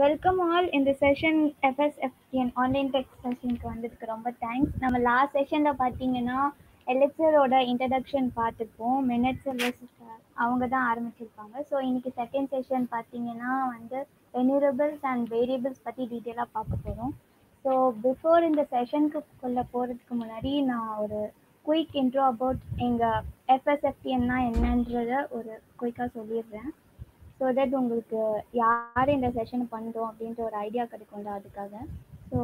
Welcome all இந்த session FSFTN online tech செஷனுக்கு வந்ததுக்கு ரொம்ப தேங்க்ஸ் நம்ம லாஸ்ட் செஷனில் பார்த்தீங்கன்னா எலெக்சரோட இன்ட்ரடக்ஷன் பார்த்துப்போம். மினிட் அவங்க தான் ஆரம்பிச்சிருப்பாங்க. ஸோ இன்னைக்கு செகண்ட் செஷன் பார்த்தீங்கன்னா வந்து ரெனியூரபிள்ஸ் அண்ட் வேரியபிள்ஸ் பற்றி டீட்டெயிலாக பார்க்க போகிறோம் ஸோ பிஃபோர் இந்த செஷனுக்குள்ளே போகிறதுக்கு முன்னாடி நான் ஒரு குயிக் இன்ட்ரோ அபவுட் எங்கள் எஃப்எஸ்எஃப்டிஎன்னா என்னன்றத ஒரு குயிக்காக சொல்லிடுறேன். ஸோ தட் உங்களுக்கு யார் இந்த செஷன் பண்ணுறோம் அப்படின்ற ஒரு ஐடியா கிடைக்கும் அதுக்காக. ஸோ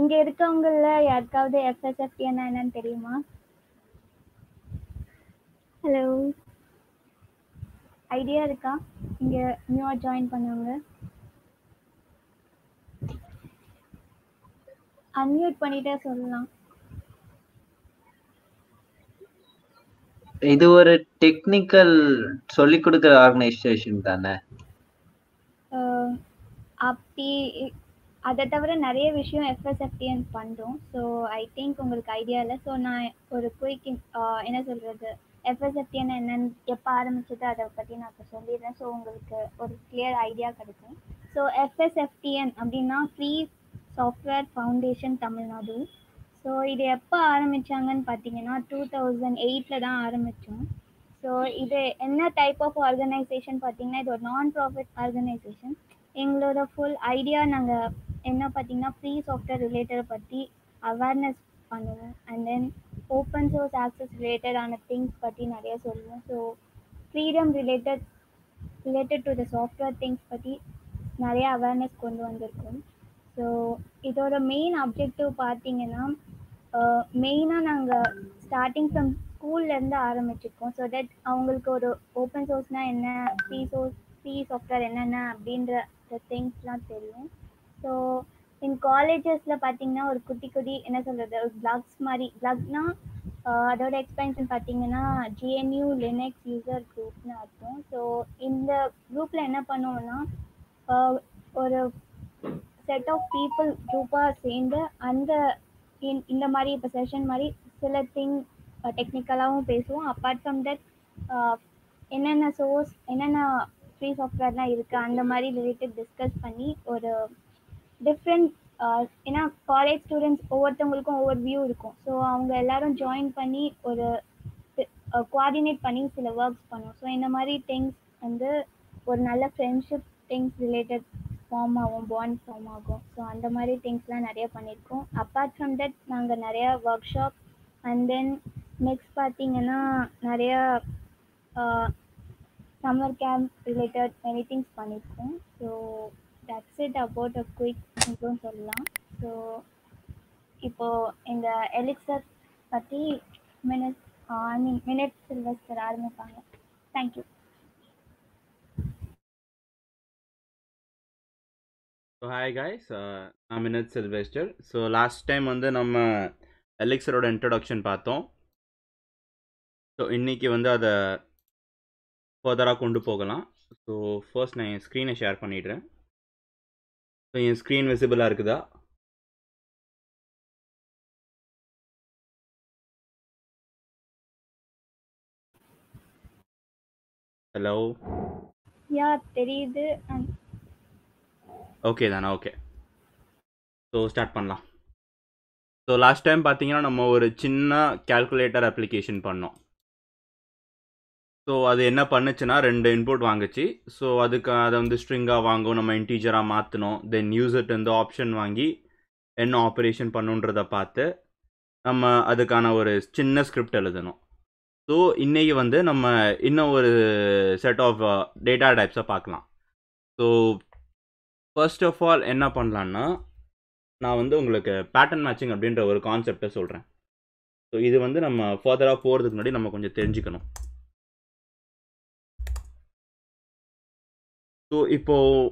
இங்கே இருக்கவங்கள யாருக்காவது எஃப்எஸ்எஃப்டிஎன்னா என்னன்னு தெரியுமா? ஹலோ ஐடியா இருக்கா? இங்கே நியூவாக ஜாயின் பண்ணவங்க. அன்மியூட் பண்ணிட்டே சொல்லலாம். இது ஒரு டெக்னிக்கல் சொல்லி கொடுக்குற ஆர்கனைசேஷன் தானே? அப்படி அதை தவிர நிறைய விஷயம் எஃப்எஸ்எஃப்டிஎன் பண்ணுறோம் ஸோ ஐ திங்க் உங்களுக்கு ஐடியா இல்லை. ஸோ நான் ஒரு குயிக் என்ன சொல்கிறது எஃப்எஸ்எஃப்டிஎன் என்னன்னு எப்போ ஆரம்பிச்சது அதை பற்றி நான் இப்போ சொல்லிடுறேன். ஸோ உங்களுக்கு ஒரு கிளியர் ஐடியா கிடைக்கும். ஸோ எஃப்எஸ்எஃப்டிஎன் அப்படின்னா free software foundation Tamil Nadu so இது எப்போ ஆரம்பித்தாங்கன்னு பார்த்தீங்கன்னா டூ தௌசண்ட் எயிட்டில் தான் ஆரம்பித்தோம் ஸோ இது என்ன டைப் ஆஃப் ஆர்கனைசேஷன் பார்த்தீங்கன்னா இது ஒரு நான் ப்ராஃபிட் ஆர்கனைசேஷன் எங்களோட ஃபுல் ஐடியா நாங்கள் என்ன பார்த்தீங்கன்னா ஃப்ரீ சாஃப்ட்வேர் ரிலேட்டடை பற்றி அவேர்னஸ் பண்ணுவோம். And then open source access ரிலேட்டடான திங்ஸ் பற்றி நிறைய சொல்லுவோம். So freedom related related to the software things பற்றி நிறைய அவேர்னஸ் கொண்டு வந்திருக்கோம். ஸோ இதோட மெயின் அப்ஜெக்டிவ் பார்த்தீங்கன்னா மெயினாக நாங்கள் ஸ்டார்டிங் ஃப்ரம் ஸ்கூல்லேருந்து ஆரம்பிச்சிருக்கோம். ஸோ தட் அவங்களுக்கு ஒரு ஓப்பன் சோர்ஸ்னால் என்ன ஃப்ரீ சோர்ஸ் ஃப்ரீ சாஃப்ட்வேர் என்னென்ன அப்படின்ற திங்ஸ்லாம் தெரியும். ஸோ என் காலேஜஸில் பார்த்தீங்கன்னா ஒரு குட்டி குட்டி என்ன சொல்கிறது ஒரு பிளாக்ஸ் மாதிரி பிளாக்னா அதோட எக்ஸ்பென்ஷன் பார்த்தீங்கன்னா ஜிஎன்யூ லினக்ஸ் யூசர் குரூப்னு அர்த்தம். ஸோ இந்த குரூப்பில் என்ன பண்ணுவோம்னா ஒரு செட் ஆஃப் பீப்புள் குரூப்பாக சேர்ந்து அந்த இந்த மாதிரி இப்போ செஷன் மாதிரி சில திங் டெக்னிக்கலாகவும் பேசுவோம். அப்பார்ட் ஃப்ரம் தட் என்னென்ன சோர்ஸ் என்னென்ன ஃப்ரீ சாஃப்ட்வேர்லாம் இருக்குது அந்த மாதிரி ரிலேட்டட் டிஸ்கஸ் பண்ணி ஒரு டிஃப்ரெண்ட் ஏன்னா காலேஜ் ஸ்டூடெண்ட்ஸ் ஒவ்வொருத்தவங்களுக்கும் ஒவ்வொரு வியூ இருக்கும். ஸோ அவங்க எல்லாரும் ஜாயின் பண்ணி ஒரு கோஆர்டினேட் பண்ணி சில ஒர்க்ஸ் பண்ணுவோம். ஸோ இந்த மாதிரி திங்ஸ் வந்து ஒரு நல்ல ஃப்ரெண்ட்ஷிப் திங்ஸ் ரிலேட்டட் ஃபார்ம் ஆகும் பாண்ட் ஃபார்ம் ஆகும். ஸோ அந்த மாதிரி திங்ஸ்லாம் நிறைய பண்ணியிருக்கோம். அப்பார்ட் ஃப்ரம் தட் நாங்கள் நிறையா workshop and then next பார்த்தீங்கன்னா நிறையா summer camp related many things பண்ணியிருக்கோம். So that's it about a quick இதுவும் சொல்லலாம். ஸோ இப்போது இந்த எலிக்சர் பற்றி Minith I mean Minith Sylvester ஆரம்பிப்பாங்க. Thank you so hi guys நான் மினத் சில்வெஸ்டர் ஸோ லாஸ்ட் டைம் வந்து நம்ம எலிக்சரோட இன்ட்ரடக்ஷன் பார்த்தோம். ஸோ இன்றைக்கி வந்து அதை ஃபர்தராக கொண்டு போகலாம். ஸோ ஃபர்ஸ்ட் நான் என் ஸ்க்ரீனை ஷேர் பண்ணிடுறேன். ஸோ என் ஸ்க்ரீன் விசிபிளாக இருக்குதா? ஹலோ யா தெரியுது. ஓகே தானே? ஓகே ஸோ ஸ்டார்ட் பண்ணலாம். ஸோ லாஸ்ட் டைம் பார்த்தீங்கன்னா நம்ம ஒரு சின்ன கேல்குலேட்டர் அப்ளிகேஷன் பண்ணோம். ஸோ அது என்ன பண்ணுச்சுன்னா ரெண்டு இன்புட் வாங்குச்சு. ஸோ அதுக்கு அதை வந்து ஸ்ட்ரிங்காக வாங்கும் நம்ம இன்டீஜராக மாற்றணும் தென் யூசர்ட் வந்து ஆப்ஷன் வாங்கி என்ன ஆப்ரேஷன் பண்ணுன்றதை பார்த்து நம்ம அதுக்கான ஒரு சின்ன ஸ்கிரிப்ட் எழுதணும். ஸோ இன்றைக்கி வந்து நம்ம இன்னும் ஒரு செட் ஆஃப் டேட்டா டைப்ஸை பார்க்கலாம். ஸோ ஃபர்ஸ்ட் ஆஃப் ஆல் என்ன பண்ணலான்னா நான் வந்து உங்களுக்கு பேட்டர்ன் மேட்சிங் அப்படின்ற ஒரு கான்செப்டை சொல்கிறேன் ஸோ இது வந்து நம்ம ஃபர்தராக போகிறதுக்கு முன்னாடி நம்ம கொஞ்சம் தெரிஞ்சுக்கணும். ஸோ இப்போது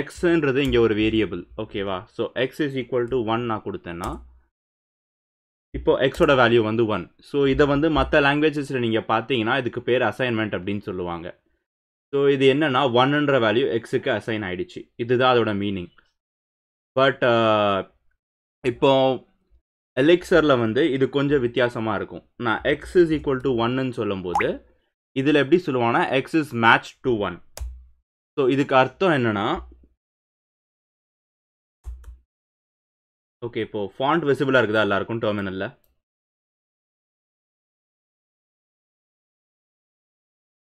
எக்ஸுன்றது இங்கே ஒரு வேரியபிள் ஓகேவா so x is equal to one நான் கொடுத்தேன்னா இப்போ எக்ஸோட வேல்யூ வந்து ஒன் ஸோ இதை வந்து மற்ற லாங்குவேஜஸில் நீங்கள் பார்த்தீங்கன்னா இதுக்கு பேர் அசைன்மெண்ட் அப்படின்னு சொல்லுவாங்க. ஸோ இது என்னென்னா ஒன்னுன்ற வேல்யூ எக்ஸுக்கு அசைன் ஆகிடுச்சு இதுதான் அதோட மீனிங் பட் uh, இப்போ எலிக்சரில் வந்து இது கொஞ்சம் வித்தியாசமாக இருக்கும். நான் எக்ஸ் இஸ் ஈக்குவல் டு ஒன்னு சொல்லும்போது இதில் எப்படி சொல்லுவாங்கன்னா x is match to one so இதுக்கு அர்த்தம் என்னென்னா ஓகே இப்போ ஃபாண்ட் விசிபிளாக இருக்குதா எல்லாருக்கும்? டெர்மினலில்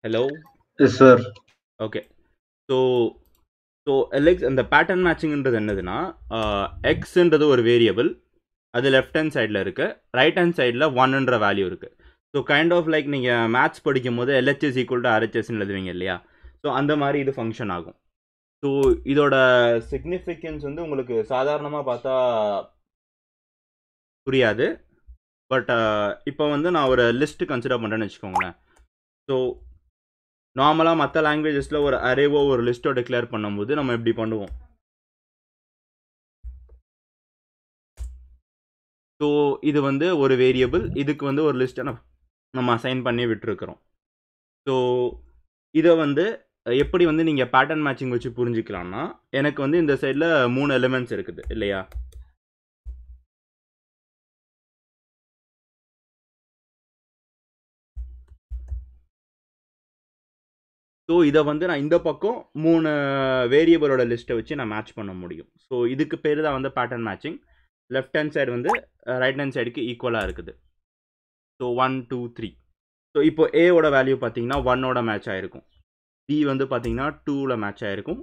hello yes sir okay so so LX அந்த பேட்டர்ன் மேட்சிங்ன்றது என்னதுன்னா uh, எக்ஸ்ன்றது ஒரு வேரியபிள் அது லெஃப்ட் ஹேண்ட் சைடில் இருக்குது ரைட் ஹேண்ட் சைடில் ஒன்ன்ற வேல்யூ இருக்குது ஸோ கைண்ட் ஆஃப் லைக் நீங்கள் மேத்ஸ் படிக்கும் போது எல்ஹெச்எஸ் ஈக்குவல் டு ஆர்ஹெச்எஸ்ன்னு எழுதுவீங்க இல்லையா? ஸோ அந்த மாதிரி இது ஃபங்க்ஷன் ஆகும். ஸோ இதோட சிக்னிஃபிகன்ஸ் வந்து உங்களுக்கு சாதாரணமாக பார்த்தா புரியாது. பட் uh, இப்போ வந்து நான் ஒரு லிஸ்ட்டு கன்சிடர் பண்ணுறேன்னு வச்சுக்கோங்களேன். ஸோ நார்மலாக மற்ற லாங்குவேஜஸில் ஒரு அரேவோ ஒரு லிஸ்ட்டோ டிக்ளேர் பண்ணும்போது நம்ம இப்படி பண்ணுவோம்? ஸோ இது வந்து ஒரு வேரியபிள் இதுக்கு வந்து ஒரு லிஸ்ட்டை நம்ம அசைன் பண்ணி விட்டுருக்குறோம். ஸோ இதை வந்து எப்படி வந்து நீங்கள் பேட்டர்ன் மேட்சிங் வச்சு புரிஞ்சுக்கலாம்னா எனக்கு வந்து இந்த சைடில் மூணு எலிமெண்ட்ஸ் இருக்குது இல்லையா? ஸோ இதை வந்து நான் இந்த பக்கம் மூணு வேரியபிளோட லிஸ்ட்டை வச்சு நான் மேட்ச் பண்ண முடியும். ஸோ இதுக்கு பேர் தான் வந்து pattern matching left hand side வந்து ரைட் ஹேண்ட் சைடுக்கு ஈக்குவலாக இருக்குது. So one two three so இப்போ ஏவோட வேல்யூ பார்த்தீங்கன்னா ஒன்னோட மேட்ச் ஆகிருக்கும் டி வந்து பார்த்தீங்கன்னா டூவில் மேட்ச் ஆகிருக்கும்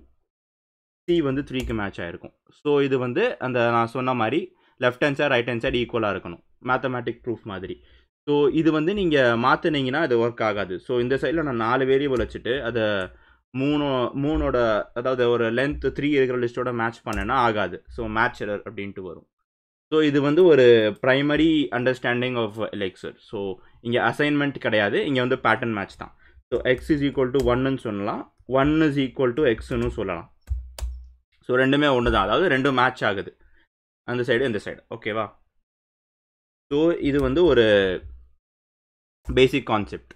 சி வந்து த்ரீக்கு மேட்ச் ஆகிருக்கும் ஸோ இது வந்து அந்த நான் சொன்ன மாதிரி left hand side right hand side ஈக்குவலாக இருக்கணும். மேத்தமேட்டிக் ப்ரூஃப் மாதிரி. ஸோ இது வந்து நீங்கள் மாற்றினீங்கன்னா அது ஒர்க் ஆகாது. ஸோ இந்த சைடில் நான் நாலு வேரியபிள் வச்சுட்டு அதை மூணு மூணோட அதாவது ஒரு லென்த் த்ரீ இருக்கிற லிஸ்ட்டோட மேட்ச் பண்ணேன்னா ஆகாது. ஸோ மேட்ச் எரர் அப்படின்ட்டு வரும். ஸோ இது வந்து ஒரு primary understanding of Elixir so இங்கே அசைன்மெண்ட் கிடையாது. இங்கே வந்து பேட்டர்ன் மேட்ச் தான். So x is equal to ஒன்னு சொல்லலாம். ஒன் இஸ் ஈக்குவல் டு எக்ஸ்னு சொல்லலாம். ஸோ ரெண்டுமே ஒன்று தான். அதாவது ரெண்டும் மேட்ச் ஆகுது. அந்த சைடு இந்த சைடு ஓகேவா ஸோ இது வந்து ஒரு பேசிக் கான்செப்ட்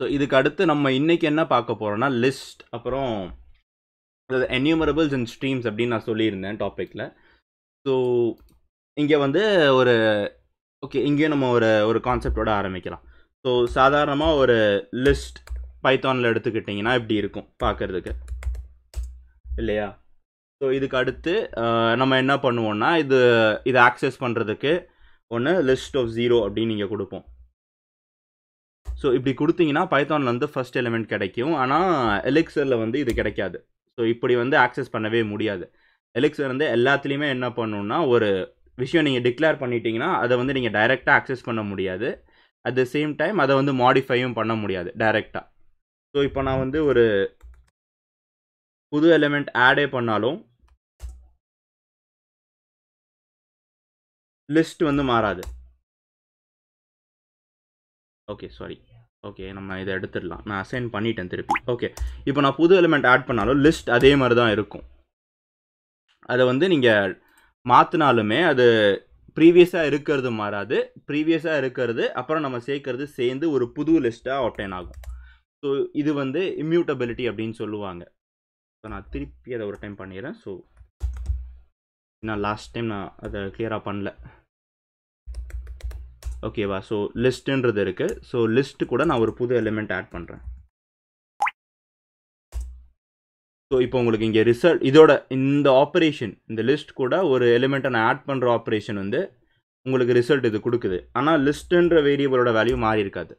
ஸோ இதுக்கு அடுத்து நம்ம இன்றைக்கி என்ன பார்க்க போகிறோம்னா லிஸ்ட் அப்புறம் அதாவது என்யூமரபிள்ஸ் அண்ட் ஸ்ட்ரீம்ஸ் அப்படின்னு நான் சொல்லியிருந்தேன் டாப்பிக்கில் ஸோ இங்கே வந்து ஒரு ஓகே இங்கேயும் நம்ம ஒரு ஒரு கான்செப்டோட ஆரம்பிக்கலாம். ஸோ சாதாரணமாக ஒரு லிஸ்ட் பைத்தானில் எடுத்துக்கிட்டிங்கன்னா இப்படி இருக்கும் பார்க்குறதுக்கு. இல்லையா? ஸோ இதுக்கு அடுத்து நம்ம என்ன பண்ணுவோம்னா இது இதை ஆக்சஸ் பண்ணுறதுக்கு ஒன்று லிஸ்ட் ஆஃப் ஜீரோ அப்படின்னு நீங்கள் கொடுப்போம். ஸோ இப்படி கொடுத்தீங்கன்னா பைத்தானில் வந்து ஃபஸ்ட் எலிமெண்ட் கிடைக்கும். ஆனால் எலிக்சரில் வந்து இது கிடைக்காது. ஸோ இப்படி வந்து ஆக்சஸ் பண்ணவே முடியாது. எலிக்சர் வந்து எல்லாத்துலேயுமே என்ன பண்ணணும்னா ஒரு விஷயம் நீங்கள் டிக்ளேர் பண்ணிட்டீங்கன்னா அதை வந்து நீங்கள் டைரெக்டாக ஆக்சஸ் பண்ண முடியாது. அட் த சேம் டைம் அதை வந்து மாடிஃபையும் பண்ண முடியாது டைரெக்டாக ஸோ இப்போ நான் வந்து ஒரு புது எலிமெண்ட் ஆடே பண்ணாலும் லிஸ்ட் வந்து மாறாது. ஓகே சாரி ஓகே நம்ம இதை எடுத்துடலாம். நான் அசைன் பண்ணிட்டேன் திருப்பி. ஓகே இப்போ நான் புது எலிமெண்ட் ஆட் பண்ணாலும் லிஸ்ட் அதே மாதிரி தான் இருக்கும். அதை வந்து நீங்கள் மாற்றினாலுமே அது ப்ரீவியஸாக இருக்கிறது மாறாது. ப்ரீவியஸாக இருக்கிறது அப்புறம் நம்ம சேர்க்கறது சேர்ந்து ஒரு புது லிஸ்ட்டாக ஒட்டைன் ஆகும். ஸோ இது வந்து இம்யூட்டபிலிட்டி அப்படின்னு சொல்லுவாங்க. ஸோ நான் திருப்பி அதை ஒரு டைம் பண்ணிடுறேன். ஸோ நான் லாஸ்ட் டைம் நான் அதை கிளியராக பண்ணல. ஓகேவா ஸோ லிஸ்ட்டுன்றது இருக்குது ஸோ லிஸ்ட்டு கூட நான் ஒரு புது எலிமெண்ட் ஆட் பண்ணுறேன் ஸோ இப்போ உங்களுக்கு இங்கே ரிசல்ட் இதோட இந்த ஆப்ரேஷன் இந்த லிஸ்ட் கூட ஒரு எலிமெண்ட்டை நான் ஆட் பண்ணுற ஆப்ரேஷன் வந்து உங்களுக்கு ரிசல்ட் இது கொடுக்குது. ஆனால் லிஸ்ட்டுன்ற வேரியபிளோட வேல்யூ மாறி இருக்காது.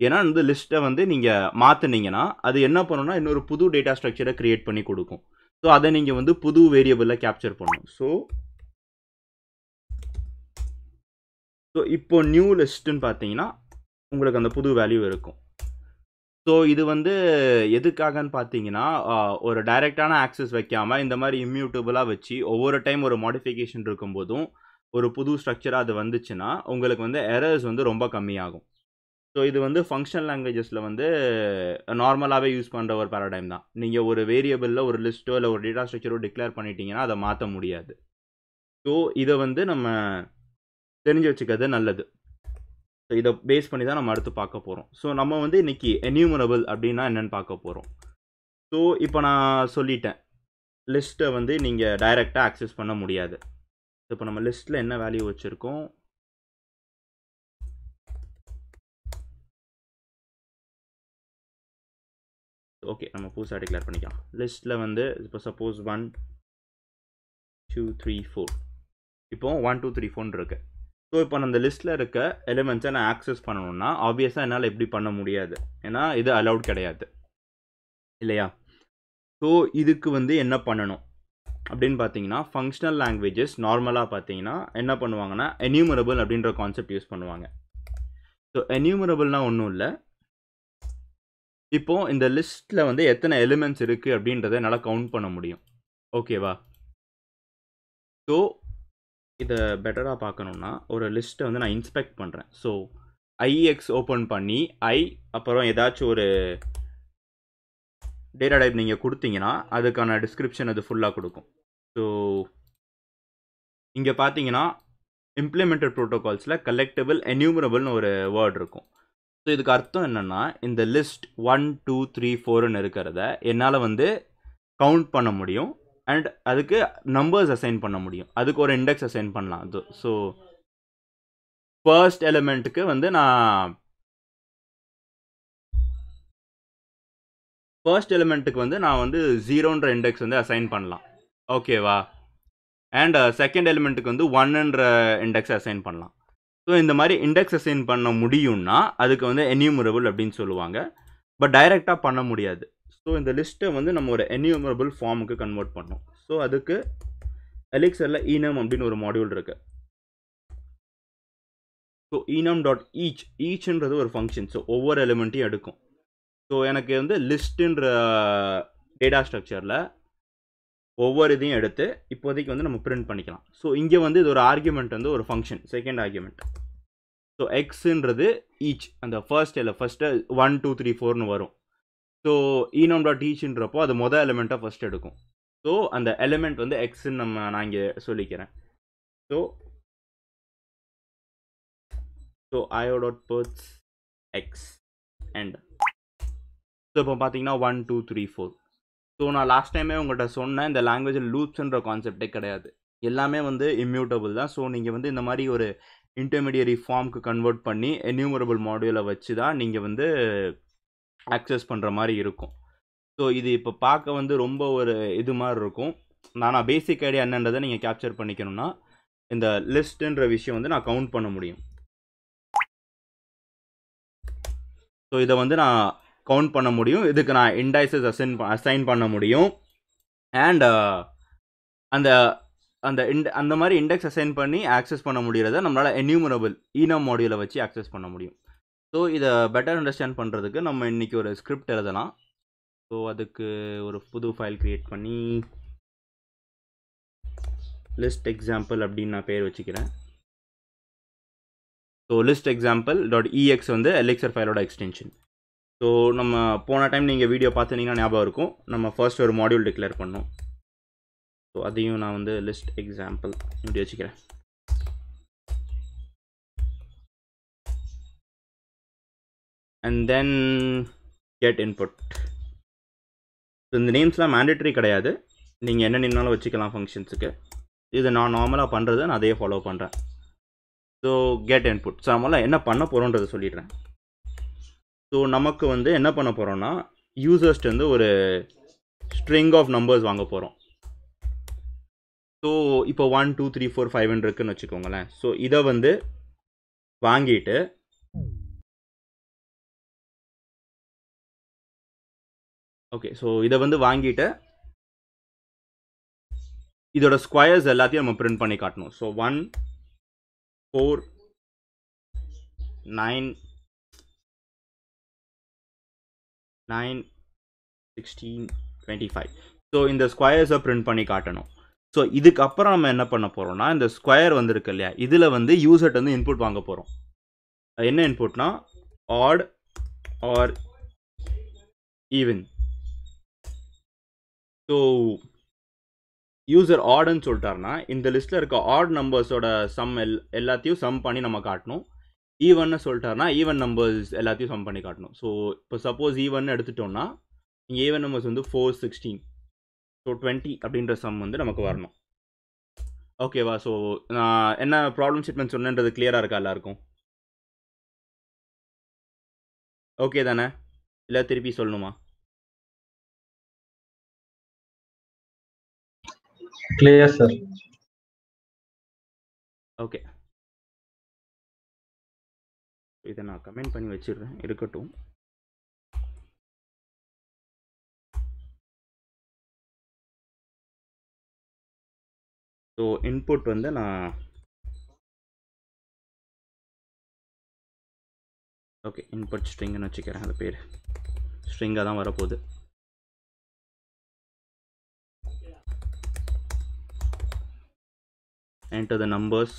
ஏன்னா இந்த லிஸ்ட்டை வந்து நீங்கள் மாற்றினீங்கன்னா அது என்ன பண்ணுன்னா இன்னொரு புது டேட்டா ஸ்ட்ரக்சரை க்ரியேட் பண்ணி கொடுக்கும். ஸோ அதை நீங்கள் வந்து புது வேரியபிளில் கேப்சர் பண்ணணும். ஸோ ஸோ இப்போ நியூ லிஸ்ட்டுன்னு பார்த்தீங்கன்னா உங்களுக்கு அந்த புது வேல்யூ இருக்கும். ஸோ இது வந்து எதுக்காகன்னு பார்த்தீங்கன்னா ஒரு டைரெக்டான ஆக்சஸ் வைக்காமல் இந்த மாதிரி இம்யூட்டபுளாக வச்சு ஒவ்வொரு டைம் ஒரு மாடிஃபிகேஷன் இருக்கும்போதும் ஒரு புது ஸ்ட்ரக்சராக அது வந்துச்சுன்னா உங்களுக்கு வந்து எரர்ஸ் வந்து ரொம்ப கம்மியாகும். ஸோ இது வந்து ஃபங்க்ஷன் லாங்குவேஜஸில் வந்து நார்மலாகவே யூஸ் பண்ணுற ஒரு பேராடைம் தான். நீங்கள் ஒரு வேரியபிளில் ஒரு லிஸ்ட்டோ இல்லை ஒரு டேட்டா ஸ்ட்ரக்சரோ டிக்ளேர் பண்ணிட்டீங்கன்னா அதை மாற்ற முடியாது. ஸோ இதை வந்து நம்ம தெரிஞ்சு வச்சுக்கிறது நல்லது. ஸோ இதை பேஸ் பண்ணி தான் நம்ம அடுத்து பார்க்க போகிறோம் ஸோ நம்ம வந்து இன்றைக்கி என்யூமரபிள் அப்படின்னா என்னென்னு பார்க்க போகிறோம் ஸோ இப்போ நான் சொல்லிட்டேன். லிஸ்ட்டை வந்து நீங்கள் டைரெக்டாக ஆக்சஸ் பண்ண முடியாது. இப்போ நம்ம லிஸ்ட்டில் என்ன வேல்யூ வச்சுருக்கோம்? ஓகே நம்ம புதுசாக டிக்ளேர் பண்ணிக்கலாம். லிஸ்ட்டில் வந்து இப்போ suppose one two three four இப்போ ஒன் டூ த்ரீ ஃபோன் இருக்குது ஸோ இப்போ நான் அந்த லிஸ்ட்டில் இருக்க எலிமெண்ட்ஸை நான் ஆக்சஸ் பண்ணணும்னா ஆப்வியஸாக என்னால் எப்படி பண்ண முடியாது. ஏன்னா இது அலவுட் கிடையாது. இல்லையா? ஸோ இதுக்கு வந்து என்ன பண்ணணும்? அப்படின்னு பார்த்தீங்கன்னா ஃபங்க்ஷனல் லாங்குவேஜஸ் நார்மலாக பார்த்தீங்கன்னா என்ன பண்ணுவாங்கன்னா எனியூமரபிள் அப்படின்ற கான்செப்ட் யூஸ் பண்ணுவாங்க. ஸோ எனியூமரபிள்னால் ஒன்றும் இல்லை. இப்போது இந்த லிஸ்ட்டில் வந்து எத்தனை எலிமெண்ட்ஸ் இருக்குது அப்படின்றத என்னால் கவுண்ட் பண்ண முடியும். ஓகேவா ஸோ இதை பெட்டராக பார்க்கணுன்னா ஒரு லிஸ்ட்டை வந்து நான் இன்ஸ்பெக்ட் பண்ணுறேன் ஸோ ஐஎக்ஸ் ஓப்பன் பண்ணி ஐ அப்புறம் ஏதாச்சும் ஒரு டேட்டா டைப் நீங்கள் கொடுத்தீங்கன்னா அதுக்கான டிஸ்கிரிப்ஷன் அது ஃபுல்லாக கொடுக்கும். ஸோ இங்கே பார்த்தீங்கன்னா இம்ப்ளிமெண்டட் ப்ரோட்டோகால்ஸில் கலெக்டபிள் என்யூமரபிள்னு ஒரு வேர்ட் இருக்கும். ஸோ இதுக்கு அர்த்தம் என்னென்னா இந்த லிஸ்ட் ஒன் டூ த்ரீ ஃபோர்னு இருக்கிறத என்னால் வந்து கவுண்ட் பண்ண முடியும். அண்ட் அதுக்கு நம்பர்ஸ் அசைன் பண்ண முடியும். அதுக்கு ஒரு இண்டெக்ஸ் அசைன் பண்ணலாம் அது. ஸோ ஃபர்ஸ்ட் எலிமெண்ட்டுக்கு வந்து நான் ஃபர்ஸ்ட் எலிமெண்ட்டுக்கு வந்து நான் வந்து ஜீரோன்ற இண்டெக்ஸ் வந்து அசைன் பண்ணலாம். ஓகேவா அண்ட் செகண்ட் எலிமெண்ட்டுக்கு வந்து ஒன்னுன்ற இண்டெக்ஸ் அசைன் பண்ணலாம். ஸோ இந்த மாதிரி இண்டெக்ஸ் அசைன் பண்ண முடியும்னா அதுக்கு வந்து என்யூமரபிள் அப்படின்னு சொல்லுவாங்க. பட் டைரெக்டாக பண்ண முடியாது. ஸோ இந்த லிஸ்ட்டை வந்து நம்ம ஒரு என்யூமரபிள் ஃபார்முக்கு கன்வெர்ட் பண்ணோம். ஸோ அதுக்கு எலிக்ஸரில் ஈனம் அப்படின்னு ஒரு மாடியூல் இருக்கு. ஸோ ஈனம் டாட் ஈச் ஈச்ன்றது ஒரு ஃபங்க்ஷன் ஸோ ஒவ்வொரு எலிமெண்ட்டையும் எடுக்கும். ஸோ எனக்கு வந்து லிஸ்ட்டுன்ற டேட்டா ஸ்ட்ரக்சரில் ஒவ்வொரு இதையும் எடுத்து இப்போதைக்கு வந்து நம்ம பிரிண்ட் பண்ணிக்கலாம். ஸோ இங்கே வந்து இது ஒரு ஆர்குமெண்ட் வந்து ஒரு ஃபங்க்ஷன் செகண்ட் ஆர்குமெண்ட் ஸோ எக்ஸுன்றது ஈச் அந்த ஃபர்ஸ்ட் இல்லை ஃபஸ்ட்டு ஒன் டூ த்ரீ ஃபோர்னு வரும். ஸோ ஈனோம் e டாட் ஈச்ன்றப்போ அது மொதல் எலிமெண்ட்டாக ஃபஸ்ட் எடுக்கும். ஸோ அந்த எலிமெண்ட் வந்து எக்ஸ்ன்னு நம்ம நான் இங்கே சொல்லிக்கிறேன். So so IO dot puts x and so இப்போ பார்த்தீங்கன்னா one two three four so நான் லாஸ்ட் டைமே உங்கள்கிட்ட சொன்னேன் இந்த லாங்குவேஜில் லூப்ஸ்ன்ற கான்செப்டே கிடையாது. எல்லாமே வந்து இம்யூட்டபிள் தான். ஸோ நீங்கள் வந்து இந்த மாதிரி ஒரு இன்டர்மீடியரி ஃபார்முக்கு கன்வெர்ட் பண்ணி என்யூமரபிள் மாடியூலை வச்சு தான் நீங்கள் வந்து ஆக்சஸ் பண்ணுற மாதிரி இருக்கும். ஸோ இது இப்போ பார்க்க வந்து ரொம்ப ஒரு இது மாதிரி இருக்கும். நான் பேசிக் ஐடியா என்னன்றதை நீங்கள் கேப்சர் பண்ணிக்கணும்னா இந்த லிஸ்ட்டுன்ற விஷயம் வந்து நான் கவுண்ட் பண்ண முடியும். ஸோ இதை வந்து நான் கவுண்ட் பண்ண முடியும். இதுக்கு நான் இண்டைசஸ் அசைன் அசைன் பண்ண முடியும். அண்ட் uh, அந்த அந்த இண்ட் அந்த மாதிரி இண்டெக்ஸ் அசைன் பண்ணி ஆக்சஸ் பண்ண முடிகிறத நம்மளால் என்யூமரபிள் ஈனம் மாடியூலை வச்சு ஆக்சஸ் பண்ண முடியும். ஸோ இதை பெட்டர் அண்டர்ஸ்டாண்ட் பண்ணுறதுக்கு நம்ம இன்றைக்கி ஒரு ஸ்கிரிப்ட் எழுதலாம். ஸோ அதுக்கு ஒரு புது ஃபைல் க்ரியேட் பண்ணி லிஸ்ட் எக்ஸாம்பிள் அப்படின்னு நான் பேர் வச்சுக்கிறேன். So list example dot ex வந்து எலெக்சர் ஃபைலோட எக்ஸ்டென்ஷன் ஸோ நம்ம போன டைம் நீங்கள் வீடியோ பார்த்துனீங்கன்னா ஞாபகம் இருக்கும். நம்ம ஃபர்ஸ்ட் ஒரு மாடியூல் டிக்ளேர் பண்ணோம். ஸோ அதையும் நான் வந்து லிஸ்ட் எக்ஸாம்பிள் இப்படி வச்சுக்கிறேன். And then get input so இந்த நேம்ஸ்லாம் மேண்டட்ரி கிடையாது. நீங்கள் என்ன நின்னாலும் வச்சுக்கலாம் ஃபங்க்ஷன்ஸுக்கு இது நான் நார்மலாக பண்ணுறது நான் அதையே ஃபாலோ பண்ணுறேன் ஸோ கெட் இன்புட் ஸோ நம்மளால் என்ன பண்ண போகிறோன்றதை சொல்லிடுறேன். ஸோ நமக்கு வந்து என்ன பண்ண போகிறோன்னா யூசர்ஸ்ட் வந்து ஒரு ஸ்ட்ரிங் ஆஃப் நம்பர்ஸ் வாங்க போகிறோம் ஸோ இப்போ one two three four five இருக்குன்னு வச்சுக்கோங்களேன். ஸோ இதை வந்து வாங்கிட்டு ஓகே ஸோ இதை வந்து வாங்கிட்டு இதோட ஸ்கொயர்ஸ் எல்லாத்தையும் நம்ம பிரிண்ட் பண்ணி காட்டணும். So one four nine nine sixteen twenty five so இந்த ஸ்கொயர்ஸை பிரிண்ட் பண்ணி காட்டணும். ஸோ இதுக்கப்புறம் நம்ம என்ன பண்ண போகிறோம்னா இந்த ஸ்கொயர் வந்துருக்கு இல்லையா இதில் வந்து யூசர்ட் வந்து இன்புட் வாங்க போகிறோம் என்ன இன்புட்னா odd or even so user ஆடுன்னு சொல்லிட்டாருன்னா இந்த லிஸ்ட்டில் இருக்க ஆட் நம்பர்ஸோட சம் எல் எல்லாத்தையும் சம் பண்ணி நம்ம காட்டணும். ஈவன்னு சொல்லிட்டாருன்னா ஈவன் நம்பர்ஸ் எல்லாத்தையும் சம் பண்ணி காட்டணும். ஸோ இப்போ சப்போஸ் ஈவன் எடுத்துட்டோம்னா இங்கே ஈவன் நம்பர்ஸ் வந்து ஃபோர் சிக்ஸ்டீன் ஸோ டுவெண்ட்டி அப்படின்ற சம் வந்து நமக்கு வரணும். ஓகேவா ஸோ நான் என்ன ப்ராப்ளம் ஸ்டேட்மெண்ட் சொன்னேன்றது கிளியராக இருக்கா எல்லாருக்கும்? ஓகே தானே? இல்லை திருப்பி சொல்லணுமா? Clear sir. ஓகே இதை நான் கமெண்ட் பண்ணி வச்சிடுறேன். இருக்கட்டும். ஸோ இன்புட் வந்து நான் ஓகே இன்புட் ஸ்ட்ரிங்னு வச்சுக்கிறேன். அது பேர். ஸ்ட்ரிங்காக தான் வரப்போகுது. Enter the numbers.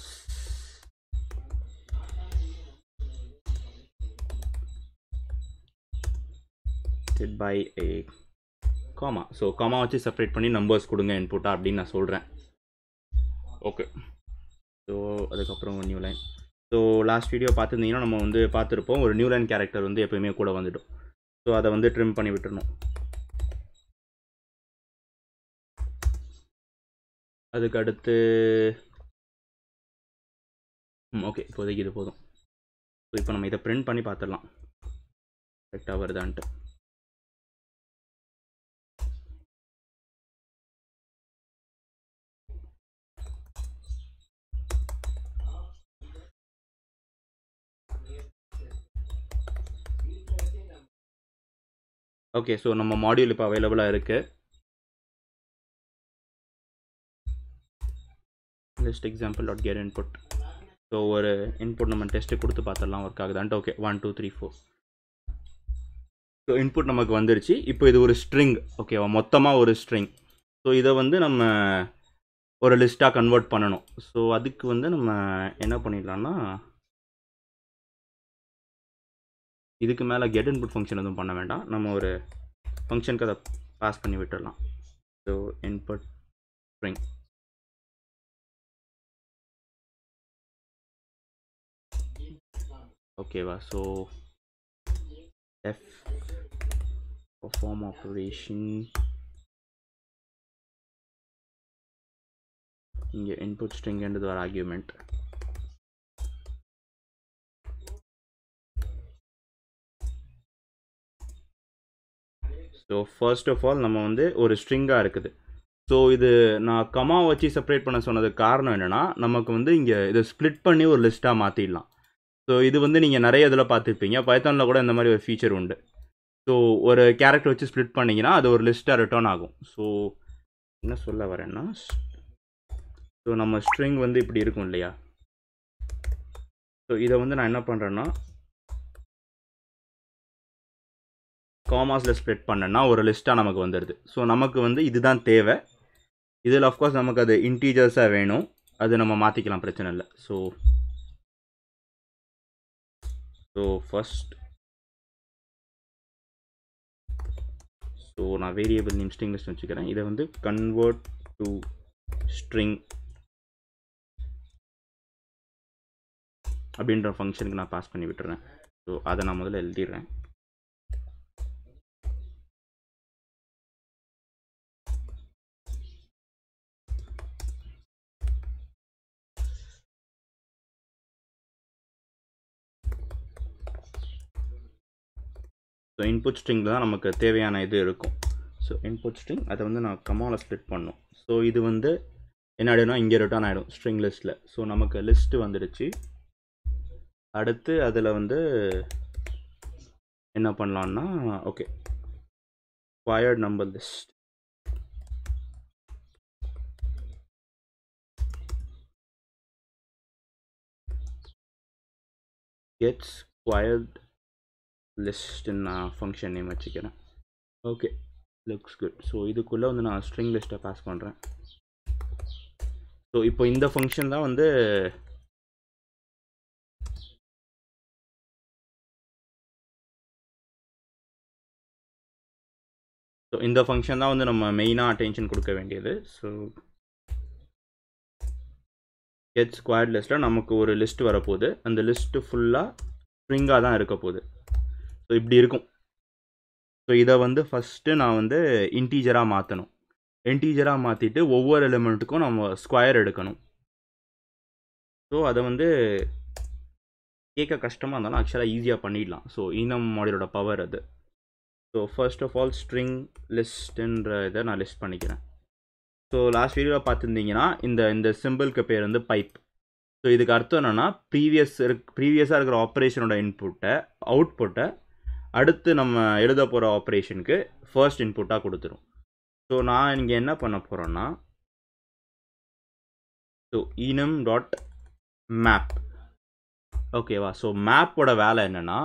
By a comma. So comma வச்சு செப்பரேட் பண்ணி நம்பர்ஸ் கொடுங்க இன்புட்டா அப்படின்னு நான் சொல்கிறேன் ஓகே ஸோ அதுக்கப்புறம் new line so last video பார்த்துருந்தீங்கன்னா நம்ம வந்து பார்த்துருப்போம் ஒரு நியூ லைன் கேரக்டர் வந்து எப்போயுமே கூட வந்துடும். ஸோ அதை வந்து ட்ரிம் பண்ணி விட்டுறணும். அதுக்கு அடுத்து ம் ஓகே இப்போதைக்கு இது போதும். ஸோ இப்போ நம்ம இதை பிரிண்ட் பண்ணி பார்த்துடலாம். கரெக்டாக வருதான்ட்டு ஓகே ஸோ நம்ம மாடியூல் இப்போ அவைலபிளாக இருக்குது just example dot get input so ஒரு இன்புட் நம்ம டெஸ்ட்டு கொடுத்து பார்த்துடலாம் work ஆகுதான்ட்டு okay one two three four so input நமக்கு வந்துருச்சு. இப்போ இது ஒரு ஸ்ட்ரிங் ஓகேவா மொத்தமாக ஒரு ஸ்ட்ரிங் ஸோ இதை வந்து நம்ம ஒரு லிஸ்ட்டாக கன்வெர்ட் பண்ணணும். ஸோ அதுக்கு வந்து நம்ம என்ன பண்ணிடலாம்னா இதுக்கு மேலே கெட் இன்புட் ஃபங்க்ஷன் எதுவும் பண்ண வேண்டாம். நம்ம ஒரு ஃபங்க்ஷனுக்கு அதை பாஸ் பண்ணி விட்டுடலாம். ஸோ இன்புட் ஸ்ட்ரிங் ஓகேவா ஸோ எஃப் perform operation. இங்கே input string என்றது ஒரு argument. So first of all நம்ம வந்து ஒரு ஸ்ட்ரிங்காக இருக்குது. ஸோ இது நான் கமா வச்சு செப்பரேட் பண்ண சொன்னதுக்கு காரணம் என்னென்னா நமக்கு வந்து இங்கே இதை ஸ்ப்ளிட் பண்ணி ஒரு லிஸ்ட்டாக மாற்றிடலாம் ஸோ இது வந்து நீங்கள் நிறைய இதில் பார்த்துருப்பீங்க. பைத்தானில் கூட இந்த மாதிரி ஒரு ஃபீச்சர் உண்டு. ஸோ ஒரு கேரக்டர் வச்சு ஸ்ப்ளிட் பண்ணிங்கன்னா அது ஒரு லிஸ்ட்டாக ரிட்டர்ன் ஆகும். ஸோ என்ன சொல்ல வரேன்னா ஸோ நம்ம ஸ்ட்ரிங் வந்து இப்படி இருக்கும் இல்லையா? ஸோ இதை வந்து நான் என்ன பண்ணுறேன்னா காமாஸில் ஸ்ப்ளிட் பண்ணேன்னா ஒரு லிஸ்ட்டாக நமக்கு வந்துடுது ஸோ நமக்கு வந்து இதுதான் தேவை. இதில் அஃப்கோர்ஸ் நமக்கு அது இன்டீஜர்ஸாக வேணும். அது நம்ம மாற்றிக்கலாம் பிரச்சனை இல்லை. ஸோ ஸோ ஃபஸ்ட் ஸோ நான் வேரியபிள் நேம் ஸ்ட்ரிங் லிஸ்ட் வச்சுக்கிறேன். இதை வந்து கன்வெர்ட் டு ஸ்ட்ரிங் அப்படின்ற ஃபங்க்ஷனுக்கு நான் பாஸ் பண்ணி விட்டுறேன். ஸோ அதை நான் முதல்ல எழுதிடுறேன். ஸோ இன்புட் ஸ்ட்ரிங்கில் தான் நமக்கு தேவையான இது இருக்கும். ஸோ இன்புட் ஸ்ட்ரிங் அதை வந்து நான் கமாவில் ஸ்ப்ளிட் பண்ணும். ஸோ இது வந்து என்ன ஆகிடும்னா இங்கே ரிட்டர்ன் ஆகிடும் ஸ்ட்ரிங் லிஸ்ட்டில் ஸோ நமக்கு லிஸ்ட்டு வந்துடுச்சு. அடுத்து அதில் வந்து என்ன பண்ணலான்னா okay weird number list gets weird லிஸ்ட்டுன்னு நான் ஃபங்க்ஷன் நேம் வச்சுக்கிறேன். ஓகே லுக்ஸ் குட் ஸோ இதுக்குள்ளே வந்து நான் ஸ்ட்ரிங் லிஸ்ட்டை பாஸ் பண்ணுறேன் ஸோ இப்போ இந்த ஃபங்க்ஷன் தான் வந்து ஸோ இந்த ஃபங்க்ஷன் தான் வந்து நம்ம மெயினாக அட்டென்ஷன் கொடுக்க வேண்டியது. ஸோ கெட் ஸ்கொயர் லிஸ்ட்டில் நமக்கு ஒரு லிஸ்ட் வரப்போகுது. அந்த லிஸ்ட்டு ஃபுல்லாக ஸ்ட்ரிங்காக தான் இருக்க போகுது. ஸோ இப்படி இருக்கும். ஸோ இதை வந்து ஃபஸ்ட்டு நான் வந்து இன்டீஜராக மாற்றணும் இன்டீஜராக மாற்றிட்டு ஒவ்வொரு எலிமெண்ட்டுக்கும் நம்ம ஸ்கொயர் எடுக்கணும். ஸோ அதை வந்து கேட்க கஷ்டமாக இருந்தாலும் ஆக்சுவலாக ஈஸியாக பண்ணிடலாம். ஸோ இனம் மாடலோட பவர் அது. So first of all string லிஸ்ட்டுன்ற இதை நான் லிஸ்ட் பண்ணிக்கிறேன். ஸோ லாஸ்ட் வீடியோவில் பார்த்துருந்தீங்கன்னா இந்த இந்த சிம்பிளுக்கு பேர் வந்து பைப் ஸோ இதுக்கு அர்த்தம் என்னென்னா ப்ரீவியஸ் இருக் ப்ரீவியஸாக இருக்கிற ஆப்ரேஷனோட இன்புட்டை அவுட்புட்டை அடுத்து நம்ம எழுத போகிற ஆப்ரேஷனுக்கு ஃபர்ஸ்ட் இன்புட்டாக கொடுத்துரும். ஸோ நான் இங்கே என்ன பண்ண போகிறேன்னா ஸோ இனம் டாட் மேப் ஓகேவா ஸோ மேப்போட வேலை என்னென்னா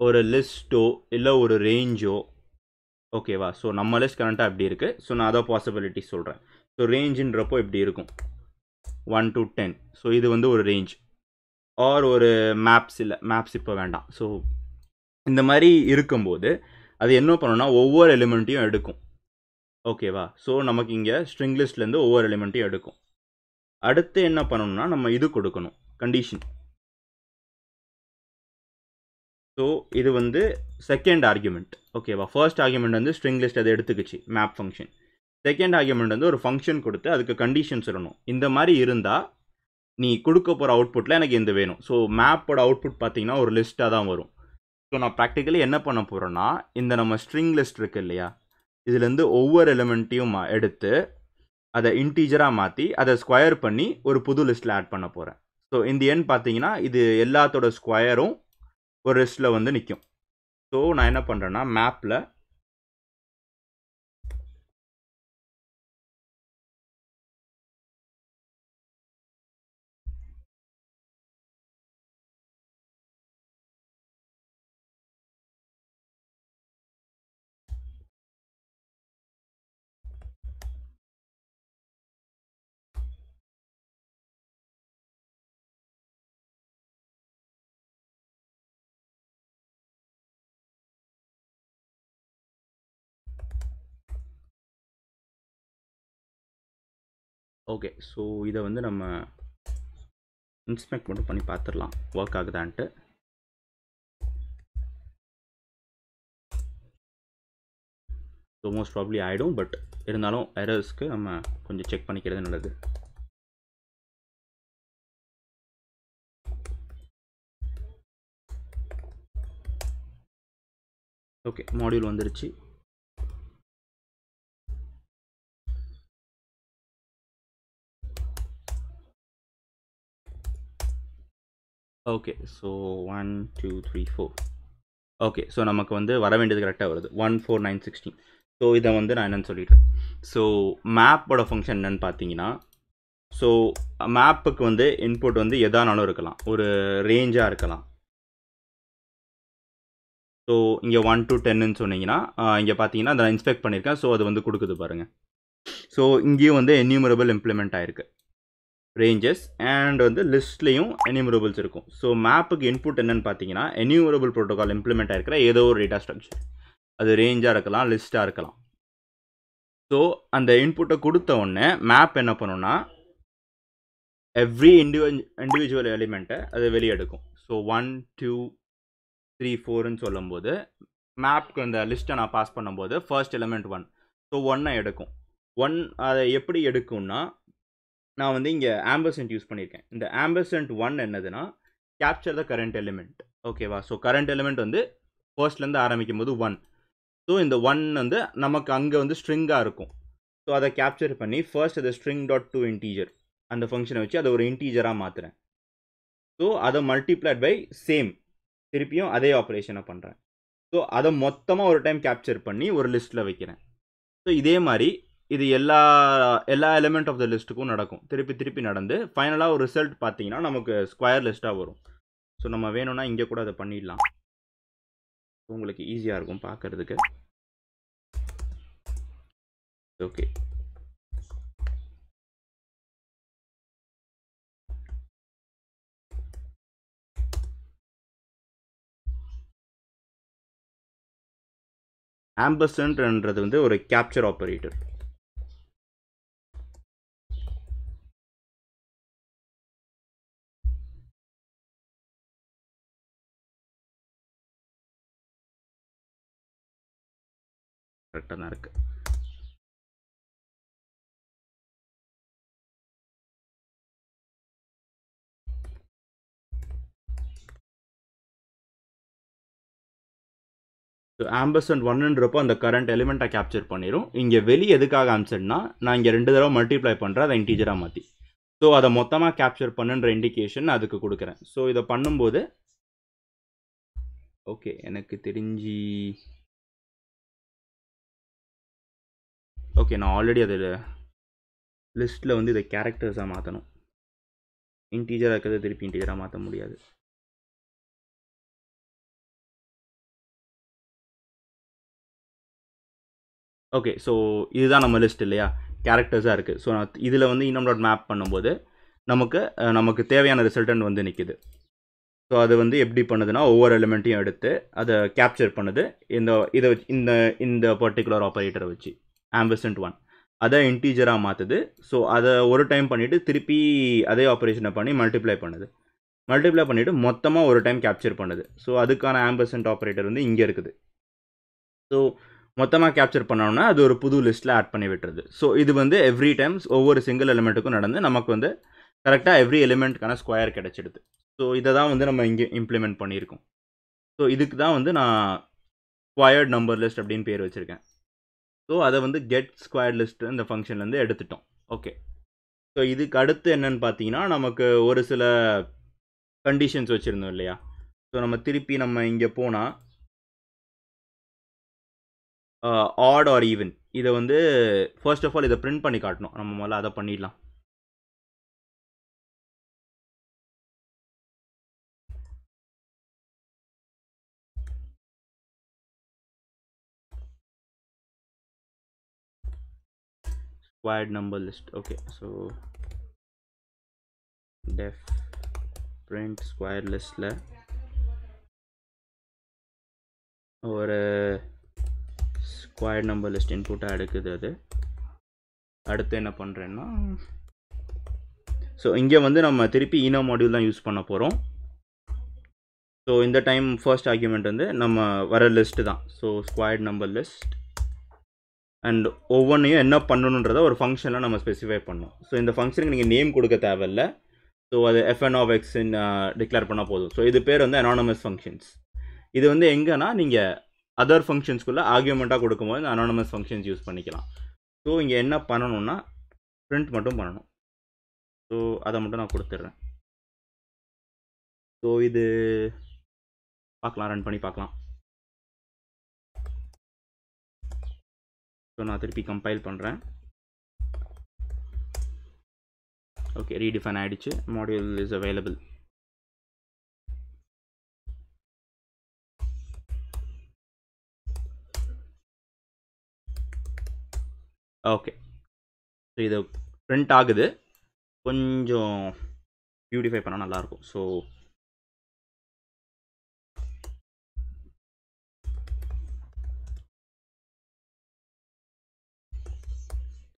ஒரு லிஸ்ட்டோ இல்லை ஒரு ரேஞ்சோ ஓகேவா ஸோ நம்ம லிஸ்ட் கரண்ட்டாக எப்படி இருக்குது ஸோ நான் அதை பாசிபிலிட்டி சொல்கிறேன் ஸோ ரேஞ்சுன்றப்போ இப்படி இருக்கும். ஒன் டு டென் ஸோ இது வந்து ஒரு ரேஞ்ச் ஆர் ஒரு மேப்ஸ் இல்லை மேப்ஸ் இப்போ வேண்டாம். ஸோ இந்த மாதிரி இருக்கும்போது அது என்ன பண்ணணும்னா ஒவ்வொரு எலிமெண்ட்டையும் எடுக்கும். ஓகேவா ஸோ நமக்கு இங்கே ஸ்ட்ரிங் லிஸ்ட்லேருந்து ஒவ்வொரு எலிமெண்ட்டையும் எடுக்கும். அடுத்து என்ன பண்ணணும்னா நம்ம இது கொடுக்கணும். கண்டிஷன் ஸோ இது வந்து செகண்ட் ஆர்குமெண்ட் ஓகேவா ஃபர்ஸ்ட் ஆர்குமெண்ட் வந்து ஸ்ட்ரிங் லிஸ்ட் அதை எடுத்துக்கிச்சு. மேப் ஃபங்க்ஷன் செகண்ட் ஆர்குமெண்ட் வந்து ஒரு ஃபங்க்ஷன் கொடுத்து அதுக்கு கண்டிஷன் சொல்லணும். இந்த மாதிரி இருந்தால் நீ கொடுக்க போகிற அவுட்புட்டில் எனக்கு இந்த வேணும்? ஸோ மேப்போட அவுட்புட் பார்த்தீங்கன்னா ஒரு லிஸ்ட்டாக தான் வரும். ஸோ நான் ப்ராக்டிக்கலி என்ன பண்ண போகிறேன்னா இந்த நம்ம ஸ்ட்ரிங் லிஸ்ட் இருக்குது இல்லையா இதுலேருந்து ஒவ்வொரு எலிமெண்ட்டையும் எடுத்து அதை இன்டீஜராக மாற்றி அதை ஸ்கொயர் பண்ணி ஒரு புது லிஸ்ட்டில் ஆட் பண்ண போகிறேன் ஸோ இந்த எண் பார்த்தீங்கன்னா இது எல்லாத்தோட ஸ்கொயரும் ஒரு லிஸ்ட்டில் வந்து நிற்கும் ஸோ நான் என்ன பண்ணுறேன்னா மேப்பில் ஓகே ஸோ இதை வந்து நம்ம இன்ஸ்பெக்ட் மட்டும் பண்ணி பார்த்துடலாம். ஒர்க் ஆகுதான்ட்டு. ஸோ மோஸ்ட் ப்ராப்ளி ஆகிடும் பட் இருந்தாலும் எரர்ஸ்க்கு நம்ம கொஞ்சம் செக் பண்ணிக்கிறது நல்லது. ஓகே மாடியூல் வந்துருச்சு. Okay so one two three four okay so நமக்கு வந்து வர வேண்டியது கரெக்டாக வருது. One four nine sixteen so இதை வந்து நான் என்னென்னு சொல்லிடுறேன். ஸோ மேப்போட ஃபங்க்ஷன் என்னென்னு பார்த்தீங்கன்னா ஸோ மேப்புக்கு வந்து இன்புட் வந்து எதானாலும் இருக்கலாம். ஒரு ரேஞ்சாக இருக்கலாம். ஸோ இங்கே ஒன் டு டென்னு சொன்னீங்கன்னா இங்கே பார்த்தீங்கன்னா அதை இன்ஸ்பெக்ட் பண்ணியிருக்கேன். ஸோ அது வந்து கொடுக்குது பாருங்கள் ஸோ இங்கேயும் வந்து என்யூமரபிள் இம்ப்ளிமெண்ட் ஆயிருக்கு. ரேஞ்சஸ் அண்ட் வந்து லிஸ்ட்லேயும் எனியூமரபிள்ஸ் இருக்கும். ஸோ மேப்புக்கு இன்புட் என்னென்னு பார்த்தீங்கன்னா எனியூமரபிள் ப்ரோட்டோகால் இம்ப்ளிமெண்ட் ஆகிருக்கிற ஏதோ ஒரு டேட்டா ஸ்ட்ரக்சர் அது ரேஞ்சாக இருக்கலாம் லிஸ்ட்டாக இருக்கலாம். ஸோ அந்த இன்புட்டை கொடுத்த உடனே மேப் என்ன பண்ணுன்னா எவ்ரி இண்டிவிஜ் இண்டிவிஜுவல் எலிமெண்ட்டை அது வெளியே எடுக்கும். ஸோ ஒன் டூ த்ரீ ஃபோர்னு சொல்லும்போது மேப்க்கு அந்த லிஸ்ட்டை நான் பாஸ் பண்ணும்போது ஃபர்ஸ்ட் எலிமெண்ட் ஒன் ஸோ ஒன்னை எடுக்கும். ஒன் அதை எப்படி எடுக்கும்னா நான் வந்து இங்கே ஆம்பர்சன்ட் யூஸ் பண்ணியிருக்கேன் இந்த ஆம்பர்சன்ட் ஒன் என்னதுன்னா கேப்சர் த கரண்ட் எலிமெண்ட் ஓகேவா ஸோ கரண்ட் எலிமெண்ட் வந்து ஃபர்ஸ்ட்லேருந்து ஆரம்பிக்கும் போது ஒன் ஸோ இந்த ஒன் வந்து நமக்கு அங்கே வந்து ஸ்ட்ரிங்காக இருக்கும். ஸோ அதை கேப்சர் பண்ணி ஃபர்ஸ்ட் அதை ஸ்ட்ரிங் டாட் டூ இன்டீஜர் அந்த ஃபங்க்ஷனை வச்சு அதை ஒரு இன்டீஜராக மாற்றுறேன் ஸோ அதை மல்டிப்ளைட் பை சேம் திருப்பியும் அதே ஆப்ரேஷனை பண்ணுறேன் ஸோ அதை மொத்தமாக ஒரு டைம் கேப்சர் பண்ணி ஒரு லிஸ்ட்டில் வைக்கிறேன். ஸோ இதே மாதிரி இது எல்லா எல்லா எலிமெண்ட் ஆஃப் த லிஸ்ட்டுக்கும் நடக்கும். திருப்பி திருப்பி நடந்து ஃபைனலாக ஒரு ரிசல்ட் பார்த்தீங்கன்னா நமக்கு ஸ்கொயர் லிஸ்ட்டாக வரும். ஸோ நம்ம வேணும்னா இங்கே கூட அதை பண்ணிடலாம். உங்களுக்கு ஈஸியாக இருக்கும் பார்க்குறதுக்கு. ஓகே ஆம்பர்சன்ட்ன்றது வந்து ஒரு கேப்சர் ஆப்பரேட்டர் கரெக்டாக தான் இருக்குது ஸோ ஆம்பர்சன்ட் ஒன்னுன்றப்போ அந்த கரண்ட் எலிமெண்ட்டை கேப்சர் பண்ணிடும் இங்கே வெளியே எதுக்காக ஆம்சன்னா நான் இங்கே ரெண்டு தடவை மல்டிப்ளை பண்ணுறேன் அதை இன்டீஜராக மாற்றி ஸோ அதை மொத்தமாக கேப்சர் பண்ணுன்ற இண்டிகேஷன் அதுக்கு கொடுக்குறேன். ஸோ இதை பண்ணும்போது ஓகே எனக்கு தெரிஞ்சு ஓகே நான் ஆல்ரெடி அது லிஸ்ட்டில் வந்து இதை கேரக்டர்ஸாக மாற்றணும் இன்டீஜராக இருக்கிறத திருப்பி இன்டீஜராக மாற்ற முடியாது. ஓகே ஸோ இதுதான் நம்ம லிஸ்ட் இல்லையா? கேரக்டர்ஸாக இருக்குது ஸோ நான் இதில் வந்து இனம் டாட் மேப் பண்ணும்போது நமக்கு நமக்கு தேவையான ரிசல்ட்டன் வந்து நிற்கிது ஸோ அது வந்து எப்படி பண்ணுதுன்னா ஒவ்வொரு எலிமெண்ட்டையும் எடுத்து அதை கேப்சர் பண்ணுது. இந்த இதை வச்சு இந்த இந்த பர்டிகுலர் ஆப்பரேட்டரை வச்சு. Ampersand one. அதை இன்டீஜராக மாற்றுது ஸோ அதை ஒரு டைம் பண்ணிவிட்டு திருப்பி அதே ஆப்ரேஷனை பண்ணி மல்டிப்ளை பண்ணுது. மல்டிப்ளை பண்ணிவிட்டு மொத்தமாக ஒரு டைம் கேப்சர் பண்ணுது. ஸோ அதுக்கான ஆம்பர்சன்ட் ஆப்ரேட்டர் வந்து இங்கே இருக்குது. ஸோ மொத்தமாக கேப்சர் பண்ணோம்னா அது ஒரு புது லிஸ்ட்டில் ஆட் பண்ணி விட்டுருது. ஸோ இது வந்து எவ்ரி டைம்ஸ் ஒவ்வொரு சிங்கிள் எலிமெண்ட்டுக்கும் நடந்து நமக்கு வந்து கரெக்டாக எவ்ரி எலிமெண்ட்டுக்கான ஸ்கொயர் கிடச்சிடுது. ஸோ இதை தான் வந்து நம்ம இங்கே இம்ப்ளிமெண்ட் பண்ணியிருக்கோம். ஸோ இதுக்கு தான் வந்து நான் ஸ்கொயர்ட் நம்பர் லிஸ்ட் அப்படின்னு பேர் வச்சுருக்கேன். ஸோ அதை வந்து கெட் ஸ்கொயர் லிஸ்ட் இந்த ஃபங்க்ஷன்லேருந்து எடுத்துட்டோம். ஓகே ஸோ இதுக்கு அடுத்து என்னன்னு பார்த்தீங்கன்னா நமக்கு ஒரு சில கண்டிஷன்ஸ் வச்சுருந்தோம் இல்லையா? ஸோ நம்ம திருப்பி நம்ம இங்கே போனால் ஆட் ஆர் ஈவன் இதை வந்து ஃபர்ஸ்ட் ஆஃப் ஆல் இதை பிரிண்ட் பண்ணி காட்டணும். நம்ம முதல்ல அதை பண்ணிடலாம். Required number list. Okay so def print square listல ஒரு ஸ்கொயர் நம்பர் லிஸ்ட் இன்புட்டாக எடுக்குது அது. அடுத்து என்ன பண்ணுறேன்னா ஸோ இங்கே வந்து நம்ம திருப்பி ஈனோ மாடியூல் தான் யூஸ் பண்ண போகிறோம் ஸோ இந்த டைம் ஃபர்ஸ்ட் ஆர்குமெண்ட் வந்து நம்ம வர லிஸ்ட்டு தான். So squared number list and ஒவ்வொன்றையும் என்ன பண்ணணுன்றத ஒரு ஃபங்க்ஷனில் நம்ம ஸ்பெசிஃபை பண்ணணும். ஸோ இந்த ஃபங்க்ஷனுக்கு நீங்கள் நேம் கொடுக்க தேவையில்ல. ஸோ அது எஃப்என் ஆஃப் எக்ஸின் டிக்ளேர் பண்ணால் போதும். ஸோ இது பேர் வந்து அனானமஸ் ஃபங்க்ஷன்ஸ் இது வந்து எங்கன்னா நீங்கள் அதர் ஃபங்க்ஷன்ஸ்குள்ளே ஆர்கியூமெண்ட்டாக கொடுக்கும்போது இந்த அனானமஸ் ஃபங்க்ஷன்ஸ் யூஸ் பண்ணிக்கலாம். ஸோ இங்கே என்ன பண்ணணும்னா ப்ரிண்ட் மட்டும் பண்ணணும். ஸோ அதை மட்டும் நான் கொடுத்துட்றேன். ஸோ இது பார்க்கலாம் ரன் பண்ணி பார்க்கலாம். ஸோ நான் திருப்பி கம்பைல் பண்ணுறேன் ஓகே ரீடிஃபைன் ஆகிடுச்சு module is available okay so இது பிரிண்ட் ஆகுது. கொஞ்சம் பியூட்டிஃபை பண்ணால் நல்லாயிருக்கும் so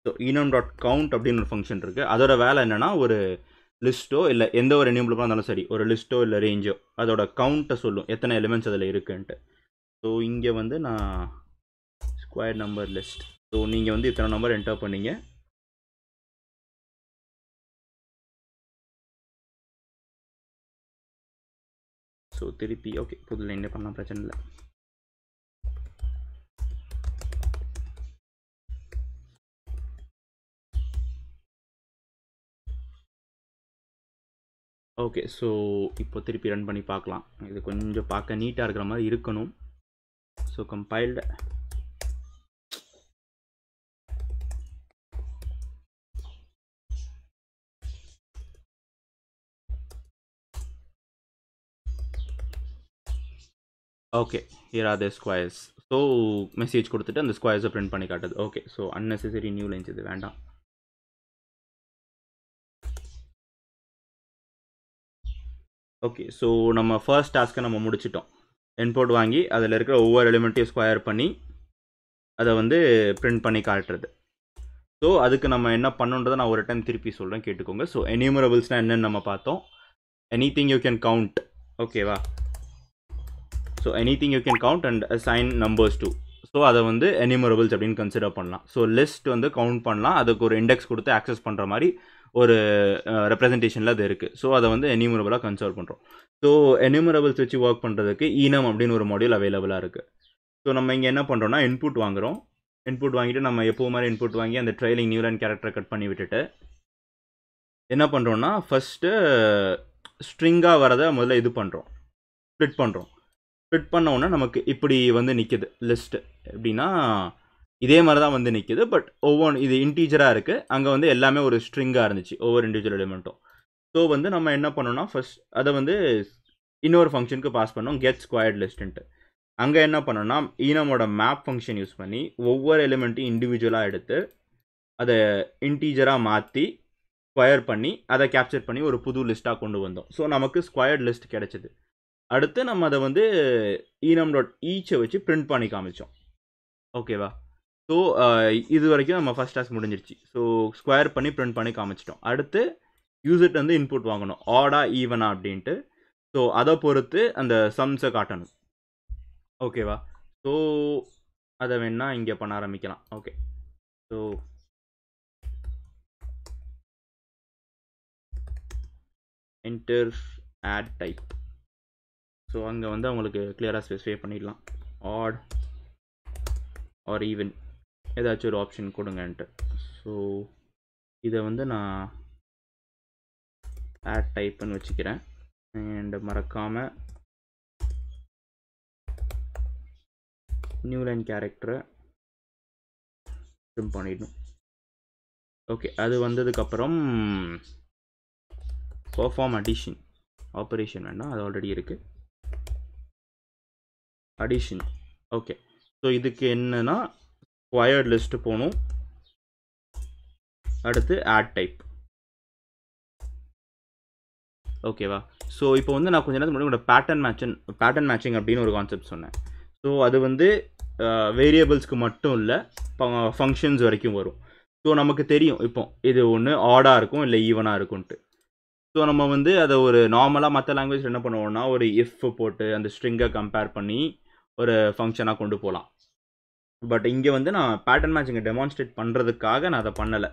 so Enum dot count அப்படின்னு ஒரு ஃபங்க்ஷன் இருக்குது அதோட வேலை என்னென்னா ஒரு லிஸ்ட்டோ இல்லை எந்த ஒரு எனிபிளாக இருந்தாலும் சரி ஒரு லிஸ்ட்டோ இல்லை ரேஞ்சோ அதோட கவுண்ட்டை சொல்லும். எத்தனை எலிமெண்ட்ஸ் அதில் இருக்குன்ட்டு. ஸோ இங்கே வந்து நான் ஸ்கொயர் நம்பர் லிஸ்ட் ஸோ நீங்கள் வந்து இத்தனை நம்பர் என்டர் பண்ணீங்க. ஸோ திருப்பி ஓகே புது லைன்லேயே பண்ணலாம் பிரச்சனை இல்லை. ஓகே ஸோ இப்போ திருப்பி ரன் பண்ணி பார்க்கலாம். இது கொஞ்சம் பார்க்க நீட்டாக இருக்கிற மாதிரி இருக்கணும். So compiled okay here are the squares so message கொடுத்துட்டு அந்த ஸ்கொயர்ஸை பிரிண்ட் பண்ணி காட்டுது. Okay so unnecessary new lines இது வேண்டாம். ஓகே ஸோ நம்ம ஃபர்ஸ்ட் டாஸ்க்கை நம்ம முடிச்சிட்டோம். என்போர்ட் வாங்கி அதில் இருக்கிற ஒவ்வொரு எலிமெண்ட்டையும் ஸ்கொயர் பண்ணி அதை வந்து பிரிண்ட் பண்ணி காட்டுறது. ஸோ அதுக்கு நம்ம என்ன பண்ணுன்றதை நான் ஒரு டைம் திருப்பி சொல்கிறேன் கேட்டுக்கோங்க. ஸோ எனியூமரபிள்ஸ்னால் என்னென்னு நம்ம பார்த்தோம். Anything you can count ஓகேவா so anything you can count and sign numbers too so அதை வந்து எனிமரபிள்ஸ் அப்படின்னு கன்சிடர் பண்ணலாம். ஸோ லிஸ்ட் வந்து கவுண்ட் பண்ணலாம். அதுக்கு ஒரு இண்டெக்ஸ் கொடுத்து ஆக்சஸ் பண்ணுற மாதிரி ஒரு ரெப்ரசன்டேஷனில் அது இருக்குது ஸோ அதை வந்து எனிமரபிளாக கன்சர்வ் பண்ணுறோம் ஸோ எனியூமரபிள்ஸ் வச்சு ஒர்க் பண்ணுறதுக்கு ஈனம் அப்படின்னு ஒரு மாடியூல் அவைலபிளாக இருக்குது ஸோ நம்ம இங்கே என்ன பண்ணுறோன்னா இன்புட் வாங்குகிறோம் இன்புட் வாங்கிட்டு நம்ம எப்போ மாதிரி இன்புட் வாங்கி அந்த ட்ரைலிங் நியூலைன் கேரக்டரை கட் பண்ணி விட்டுட்டு என்ன பண்ணுறோன்னா ஃபஸ்ட்டு ஸ்ட்ரிங்காக வரதை முதல்ல இது பண்ணுறோம் ஸ்ப்ளிட் பண்ணுறோம் ஸ்ப்ளிட் பண்ண உடனே நமக்கு இப்படி வந்து நிற்கிது லிஸ்ட்டு எப்படின்னா இதே மாதிரி தான் வந்து நிற்கிது பட் ஒவ்வொன்று இது இன்டீஜராக இருக்குது அங்கே வந்து எல்லாமே ஒரு ஸ்ட்ரிங்காக இருந்துச்சு. ஒவ்வொரு இண்டிவிஜுவல் எலிமெண்ட்டும் ஸோ வந்து நம்ம என்ன பண்ணோம்னா ஃபஸ்ட் அதை வந்து இன்னொரு ஃபங்க்ஷனுக்கு பாஸ் பண்ணோம். கெட் ஸ்கொயர்ட் லிஸ்ட்டுன்ட்டு அங்கே என்ன பண்ணோம்னா ஈனமோட மேப் ஃபங்க்ஷன் யூஸ் பண்ணி ஒவ்வொரு எலிமெண்ட்டையும் இண்டிவிஜுவலாக எடுத்து அதை இன்டீஜராக மாற்றி ஸ்கொயர் பண்ணி அதை கேப்சர் பண்ணி ஒரு புது லிஸ்ட்டாக கொண்டு வந்தோம். ஸோ நமக்கு ஸ்கொயர்ட் லிஸ்ட் கிடச்சிது. அடுத்து நம்ம அதை வந்து ஈனம் டாட் ஈச்சை வச்சு பிரிண்ட் பண்ணி காமிச்சோம். ஓகேவா ஸோ uh, இது வரைக்கும் நம்ம ஃபஸ்ட் டாஸ்க் முடிஞ்சிருச்சு. ஸோ ஸ்கொயர் பண்ணி பிரிண்ட் பண்ணி காமிச்சிட்டோம். அடுத்து யூசர்ட் வந்து இன்புட் வாங்கணும். ஆடா ஈவனா அப்படின்ட்டு. ஸோ அதை பொறுத்து அந்த சம்ஸை காட்டணும். ஓகேவா ஸோ அதை வேணால் இங்கே பண்ண ஆரம்பிக்கலாம். Okay so enter odd type so அங்கே வந்து அவங்களுக்கு கிளியராக ஸ்பெசிஃபை பண்ணிடலாம். ஆட் ஆர் ஈவன் ஏதாச்சும் ஒரு ஆப்ஷன் கொடுங்கன்ட்டு. ஸோ இதை வந்து நான் ஆட் டைப்புன்னு வச்சுக்கிறேன். அண்ட் மறக்காமல் நியூ லைன் கேரக்டரை ட்ரிம் பண்ணிடணும். ஓகே அது வந்ததுக்கப்புறம் பர்ஃபார்ம் அடிஷன் ஆப்ரேஷன் வேணால் அது ஆல்ரெடி இருக்குது அடிஷன் ஓகே ஸோ இதுக்கு என்னன்னா ஸ்கொயர்ட் லிஸ்ட்டு போகணும் அடுத்து ஆட் டைப் ஓகேவா ஸோ இப்போ வந்து நான் கொஞ்ச நேரத்துக்கு முன்னாடி உங்களோட பேட்டர்ன் மேட்சன் பேட்டர்ன் மேட்சிங் அப்படின்னு ஒரு கான்செப்ட் சொன்னேன். ஸோ அது வந்து வேரியபிள்ஸ்க்கு மட்டும் இல்லை ஃபங்க்ஷன்ஸ் வரைக்கும் வரும். ஸோ நமக்கு தெரியும். இப்போ இது ஒன்று ஆடாக இருக்கும் இல்லை ஈவனாக இருக்கும்ன்ட்டு. ஸோ நம்ம வந்து அதை ஒரு நார்மலாக மற்ற லாங்குவேஜ் என்ன பண்ணுவோம்னா ஒரு இஃப் போட்டு அந்த ஸ்ட்ரிங்கை கம்பேர் பண்ணி ஒரு ஃபங்க்ஷனாக கொண்டு போகலாம் பட் இங்கே வந்து நான் பேட்டர்ன் மேட்சிங்கை டெமான்ஸ்ட்ரேட் பண்ணுறதுக்காக நான் அதை பண்ணலை.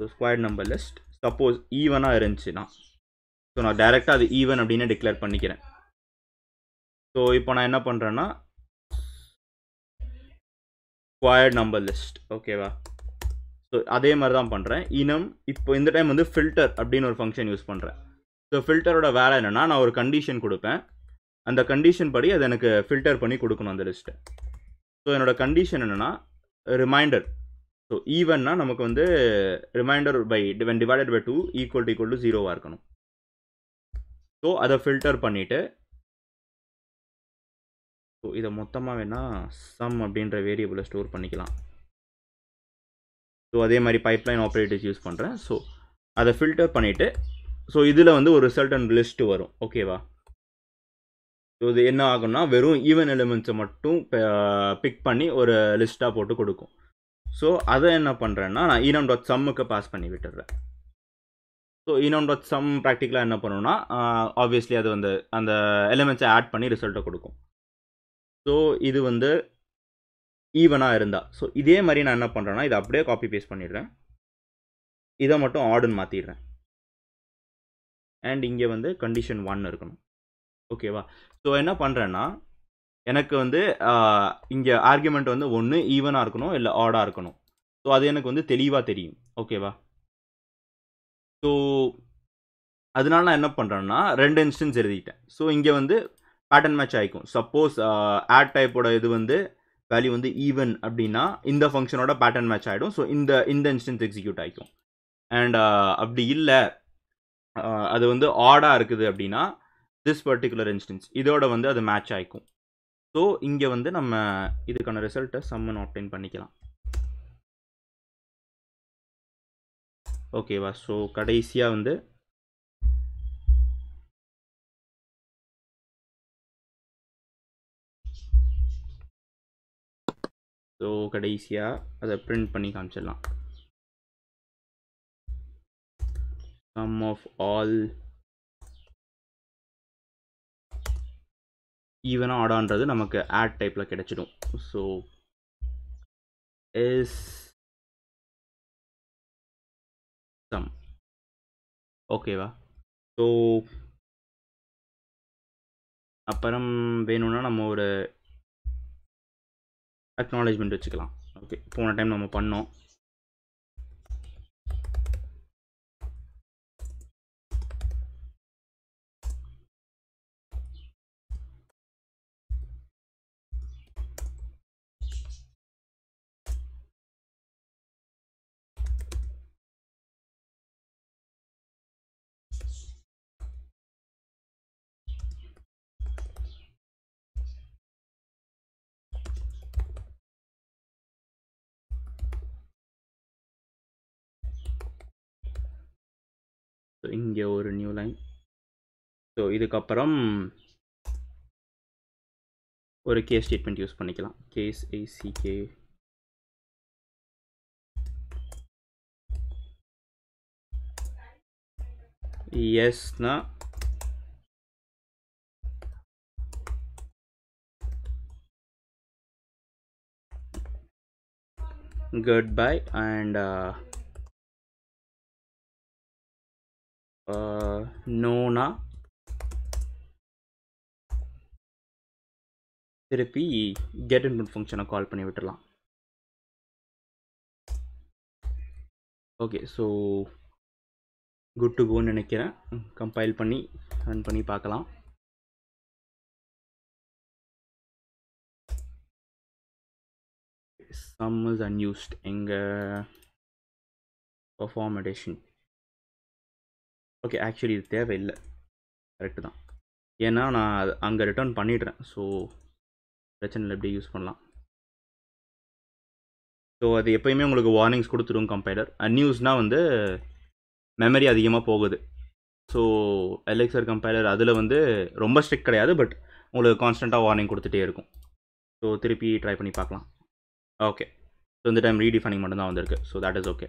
So square number list suppose ஈவனாக இருந்துச்சுன்னா. ஸோ நான் டைரெக்டாக அது ஈவன் அப்படின்னு டிக்ளேர் பண்ணிக்கிறேன். ஸோ இப்போ நான் என்ன பண்ணுறேன்னா ஸ்கொயர்ட் நம்பர் லிஸ்ட் ஓகேவா ஸோ அதே மாதிரி தான் பண்ணுறேன் இனம் இப்போ இந்த டைம் வந்து ஃபில்டர் அப்படின்னு ஒரு ஃபங்க்ஷன் யூஸ் பண்ணுறேன் ஸோ ஃபில்டரோட வேலை என்னென்னா நான் ஒரு கண்டிஷன் கொடுப்பேன். அந்த கண்டிஷன் படி அதை எனக்கு ஃபில்டர் பண்ணி கொடுக்கணும் அந்த லிஸ்ட்டை ஸோ என்னோடய கண்டிஷன் என்னென்னா ரிமைண்டர் ஸோ ஈவன்னா நமக்கு வந்து remainder by when divided by two equal to equal to ஜீரோவாக இருக்கணும். ஸோ அதை ஃபில்டர் பண்ணிவிட்டு ஸோ இதை மொத்தமாக வேணால் சம் அப்படின்ற வேரியபிளை ஸ்டோர் பண்ணிக்கலாம். ஸோ அதே மாதிரி பைப்லைன் ஆப்ரேட்டர்ஸ் யூஸ் பண்ணுறேன் ஸோ அதை ஃபில்டர் பண்ணிவிட்டு ஸோ இதில் வந்து ஒரு ரிசல்ட் அண்ட் லிஸ்ட்டு வரும் ஓகேவா இது என்ன ஆகும்னா வெறும் ஈவன் எலிமெண்ட்ஸை மட்டும் பிக் பண்ணி ஒரு லிஸ்ட்டாக போட்டு கொடுக்கும். ஸோ அதை என்ன பண்ணுறேன்னா நான் ஈனம் டாட் சம்முக்கு பாஸ் பண்ணி விட்டுடுறேன். ஸோ ஈனம் டாட் சம் ப்ராக்டிக்கலாக என்ன பண்ணுன்னா ஆப்வியஸ்லி அது வந்து அந்த எலிமெண்ட்ஸை ஆட் பண்ணி ரிசல்ட்டை கொடுக்கும். ஸோ இது வந்து ஈவனாக இருந்தால் ஸோ இதே மாதிரி நான் என்ன பண்ணுறேன்னா இதை அப்படியே காப்பி பேஸ்ட் பண்ணிடுறேன். இதை மட்டும் ஆர்டுன்னு மாற்றிடுறேன் அண்ட் இங்கே வந்து கண்டிஷன் ஒன் இருக்கணும். ஓகேவா ஸோ என்ன பண்ணுறேன்னா எனக்கு வந்து இங்கே ஆர்குமெண்ட் வந்து ஒன்று ஈவனாக இருக்கணும் இல்லை ஆடாக இருக்கணும். ஸோ அது எனக்கு வந்து தெளிவாக தெரியும். ஓகேவா ஸோ அதனால நான் என்ன பண்ணுறேன்னா ரெண்டு இன்ஸ்டன்ஸ் எழுதிட்டேன். ஸோ இங்கே வந்து பேட்டர்ன் மேட்ச் ஆகிக்கும் சப்போஸ் ஆட் டைப்போட இது வந்து வேல்யூ வந்து ஈவன் அப்படின்னா இந்த ஃபங்க்ஷனோட பேட்டர்ன் மேட்ச் ஆகிடும் ஸோ இந்த இந்த இன்ஸ்டன்ஸ் எக்ஸிக்யூட் ஆகிக்கும் அண்ட் அப்படி இல்லை அது வந்து ஆடாக இருக்குது அப்படின்னா திஸ் பர்டிகுலர் இன்ஸ்டன்ஸ் இதோட வந்து அது மேட்ச் ஆகிக்கும் ஸோ இங்கே வந்து நம்ம இதுக்கான ரிசல்ட்டை சம்மன் ஆப்டைன் பண்ணிக்கலாம். ஓகேவா ஸோ கடைசியாக வந்து ஸோ கடைசியாக அதை பிரிண்ட் பண்ணி காமிச்சிடலாம். சம் ஆஃப் ஆல் ஈவனாக ஆடான்றது நமக்கு ஆட் டைப்பில் கிடச்சிடும். ஸோ இஸ் சம் ஓகேவா ஸோ அப்புறம் வேணும்னா நம்ம ஒரு அக்னாலேஜ்மெண்ட் வச்சுக்கலாம். ஓகே போன டைம் நம்ம பண்ணோம். ஸோ இங்கே ஒரு நியூ லைன் ஸோ இதுக்கப்புறம் ஒரு கேஸ் ஸ்டேட்மெண்ட் யூஸ் பண்ணிக்கலாம். கேஸ் ஏசிகே எஸ்னா goodbye and uh, நோனா. திருப்பி கெட் இன்புட் ஃபங்க்ஷனை கால் பண்ணி விட்டுடலாம் ஓகே ஸோ குட் டு கோன்னு நினைக்கிறேன். கம்பைல் பண்ணி ரன் பண்ணி பார்க்கலாம். சம் இஸ் அன்யூஸ்ட் எங்கள் perform ஓகே ஆக்சுவலி இது தேவையில்லை. கரெக்டு தான். ஏன்னா நான் அங்கே ரிட்டர்ன் பண்ணிடுறேன். ஸோ பிரச்சனை எப்படி யூஸ் பண்ணலாம். ஸோ அது எப்பயுமே உங்களுக்கு வார்னிங்ஸ் கொடுத்துரும் கம்பைலர் அன்யூஸ்னால் வந்து மெமரி அதிகமாக போகுது. ஸோ எல்எக்ஸ்ஆர் கம்பைலர் அதில் வந்து ரொம்ப ஸ்ட்ரிக் கிடையாது பட் உங்களுக்கு கான்ஸ்டண்ட்டாக வார்னிங் கொடுத்துட்டே இருக்கும். ஸோ திருப்பி ட்ரை பண்ணி பார்க்கலாம். ஓகே ஸோ இந்த டைம் ரீடிஃபைனிங் மட்டும்தான் வந்திருக்கு. So that is okay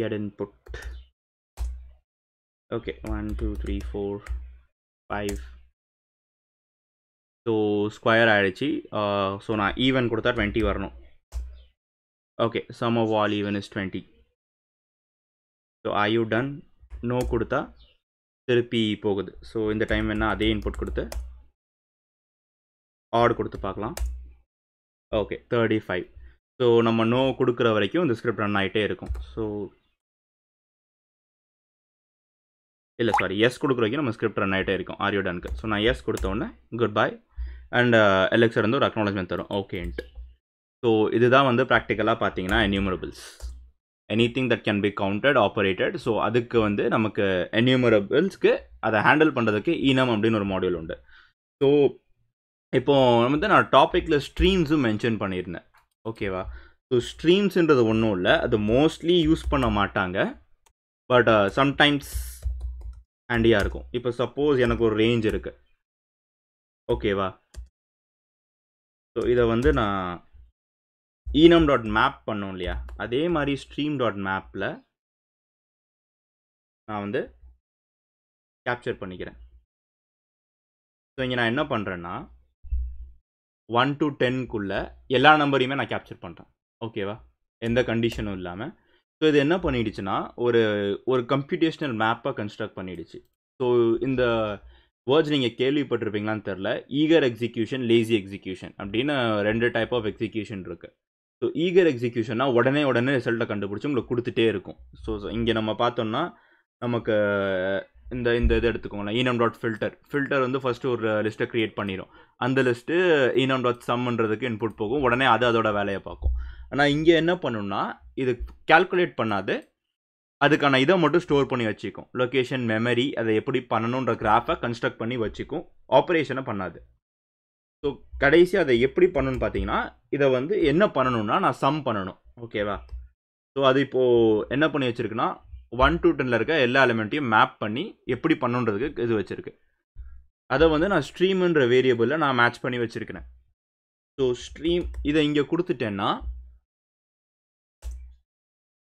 get input okay one two three four five. So square ஆகிடுச்சு ஸோ நான் ஈவன் கொடுத்தா டுவெண்ட்டி வரணும். Okay sum of all even is twenty so I you done no கொடுத்தா திருப்பி போகுது. So இந்த டைம் வேணால் அதே இன்புட் கொடுத்து ஆட் கொடுத்து பார்க்கலாம். ஓகே தேர்ட்டி ஃபைவ் ஸோ நம்ம நோ கொடுக்குற வரைக்கும் இந்த ஸ்கிரிப்ட் ரன் ஆகிட்டே இருக்கும். ஸோ இல்லை சாரி எஸ் கொடுக்குற வரைக்கும் நம்ம ஸ்கிரிப்ட் ரன் ஆகிட்டே இருக்கும். ஆரியோ டனுக்கு ஸோ நான் எஸ் கொடுத்தோன்னே குட் பை அண்ட் எலெக்ஸர் வந்து ஒரு அக்னாலஜ்மெண்ட் தரும். ஓகேன்ட்டு ஸோ இதுதான் வந்து ப்ராக்டிக்கலாக பார்த்தீங்கன்னா enumerables anything that can be counted operated so அதுக்கு வந்து நமக்கு என்யூமரபிள்ஸ்க்கு அதை ஹேண்டில் பண்ணுறதுக்கு ஈனம் அப்படின்னு ஒரு மாடியூல் உண்டு. ஸோ இப்போது வந்து நான் டாப்பிக்கில் ஸ்ட்ரீம்ஸும் மென்ஷன் பண்ணியிருந்தேன். ஓகேவா ஸோ ஸ்ட்ரீம்ஸுன்றது ஒன்றும் இல்லை. அது மோஸ்ட்லி யூஸ் பண்ண மாட்டாங்க. பட் சம்டைம்ஸ் uh, ஹேண்டியாக இருக்கும். இப்போ சப்போஸ் எனக்கு ஒரு ரேஞ்ச் இருக்குது ஓகேவா ஸோ இதை வந்து நான் ஈனம் டாட் மேப் பண்ணோம் இல்லையா? அதே மாதிரி ஸ்ட்ரீம் டாட் மேப்பில் நான் வந்து கேப்சர் பண்ணிக்கிறேன். ஸோ இங்கே நான் என்ன பண்ணுறேன்னா ஒன் டு டென்க்குள்ளே எல்லா நம்பரையுமே நான் கேப்சர் பண்ணுறேன் ஓகேவா எந்த கண்டிஷனும் இல்லாமல் ஸோ இது என்ன பண்ணிடுச்சுன்னா ஒரு ஒரு கம்ப்யூட்டேஷனல் மேப்பை கன்ஸ்ட்ரக்ட் பண்ணிடுச்சு. ஸோ இந்த வேர்ட்ஸ் நீங்கள் கேள்விப்பட்டிருப்பீங்களான்னு தெரில ஈகர் எக்ஸிக்யூஷன் லேசி எக்ஸிக்யூஷன் அப்படின்னு ரெண்டு டைப் ஆஃப் எக்ஸிக்யூஷன் இருக்குது ஸோ ஈகர் எக்ஸிக்யூஷன்னா உடனே உடனே ரிசல்ட்டை கண்டுபிடிச்சி உங்களுக்கு கொடுத்துட்டே இருக்கும். ஸோ இங்கே நம்ம பார்த்தோம்னா நமக்கு இந்த இந்த இது எடுத்துக்கோங்களேன். ஈனம் டாட் ஃபில்டர் ஃபில்டர் வந்து ஃபஸ்ட்டு ஒரு லிஸ்ட்டை க்ரியேட் பண்ணிடும் அந்த லிஸ்ட்டு ஈனம் டாட் சம்ன்றதுக்கு இன்புட் போகும். உடனே அது அதோட வேலையை பார்க்கும். ஆனால் இங்கே என்ன பண்ணுன்னா இது கால்குலேட் பண்ணாது. அதுக்கான இதை மட்டும் ஸ்டோர் பண்ணி வச்சுக்கும். லொக்கேஷன் மெமரி அதை எப்படி பண்ணணுன்ற கிராஃபை கன்ஸ்ட்ரக்ட் பண்ணி வச்சுக்கும். ஆப்ரேஷனை பண்ணாது. ஸோ கடைசி அதை எப்படி பண்ணணும்னு பார்த்தீங்கன்னா இதை வந்து என்ன பண்ணணும்னா நான் சம் பண்ணணும். ஓகேவா ஸோ அது இப்போது என்ன பண்ணி வச்சுருக்குன்னா ஒன் டு டெனில் இருக்க எல்லா எலிமெண்ட்டையும் மேப் பண்ணி எப்படி பண்ணுன்றதுக்கு இது வச்சுருக்கு. அதை வந்து நான் ஸ்ட்ரீம்ன்ற வேரியபிளில் நான் மேட்ச் பண்ணி வச்சுருக்கிறேன். ஸோ ஸ்ட்ரீம் இதை இங்கே கொடுத்துட்டேன்னா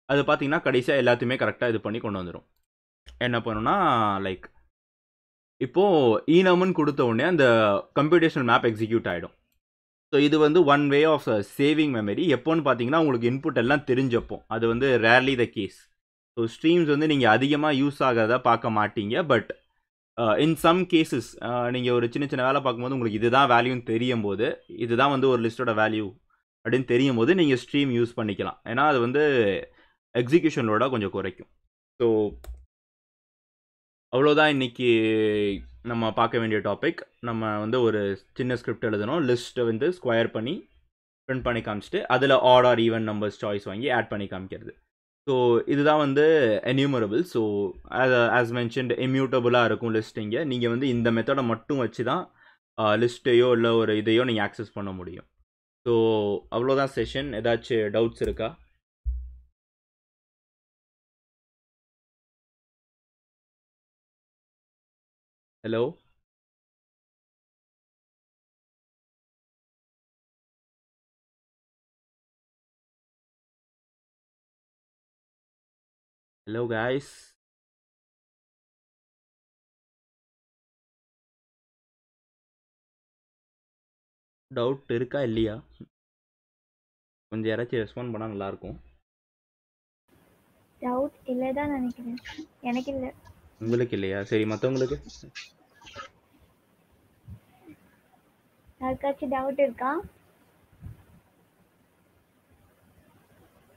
அது பார்த்தீங்கன்னா கடைசியாக எல்லாத்தையுமே கரெக்டாக இது பண்ணி கொண்டு வந்துடும் என்ன பண்ணுன்னா லைக் இப்போது ஈனம்னு கொடுத்த உடனே அந்த கம்ப்யூட்டேஷனல் மேப் எக்ஸிக்யூட் ஆகிடும் ஸோ இது வந்து one way of saving memory எப்போன்னு பார்த்தீங்கன்னா உங்களுக்கு இன்புட் எல்லாம் தெரிஞ்சப்போ. அது வந்து rarely the case so streams வந்து நீங்கள் அதிகமாக யூஸ் ஆகிறத பார்க்க மாட்டீங்க. பட் இன் சம் கேசஸ் நீங்கள் ஒரு சின்ன சின்ன வேலை பார்க்கும்போது உங்களுக்கு இதுதான் வேல்யூன்னு தெரியும் போது இதுதான் வந்து ஒரு லிஸ்ட்டோட வேல்யூ அப்படின்னு தெரியும் போது நீங்கள் ஸ்ட்ரீம் யூஸ் பண்ணிக்கலாம். ஏன்னா அது வந்து எக்ஸிக்யூஷனோட கொஞ்சம் குறைக்கும். ஸோ அவ்வளோதான் இன்றைக்கி நம்ம பார்க்க வேண்டிய டாபிக் நம்ம வந்து ஒரு சின்ன ஸ்கிரிப்ட் எழுதணும். லிஸ்ட்டை வந்து ஸ்கொயர் பண்ணி பிரிண்ட் பண்ணி காமிச்சிட்டு அதில் odd or even numbers choice வாங்கி ஆட் பண்ணி காமிக்கிறது. ஸோ இதுதான் வந்து என்யூமரபிள் ஸோ ஆஸ் மென்ஷன்ட் இம்யூட்டபுளாக இருக்கும் லிஸ்ட் இங்கே. நீங்கள் வந்து இந்த மெத்தடை மட்டும் வச்சு தான் லிஸ்ட்டையோ இல்லை ஒரு இதையோ நீங்கள் ஆக்சஸ் பண்ண முடியும். ஸோ அவ்வளோதான் செஷன் ஏதாச்சும் டவுட்ஸ் இருக்கா? Hello hello guys? டவுட் இருக்கா இல்லையா? கொஞ்சம் யாராச்சும் ரெஸ்பாண்ட் பண்ணால் நல்லாயிருக்கும் டவுட் இல்லை தான் நினைக்கிறேன். எனக்கு இல்லை. உங்களுக்கு இல்லையா? சரி மற்றவங்களுக்கு யாருக்காச்சும் டவுட் இருக்கா?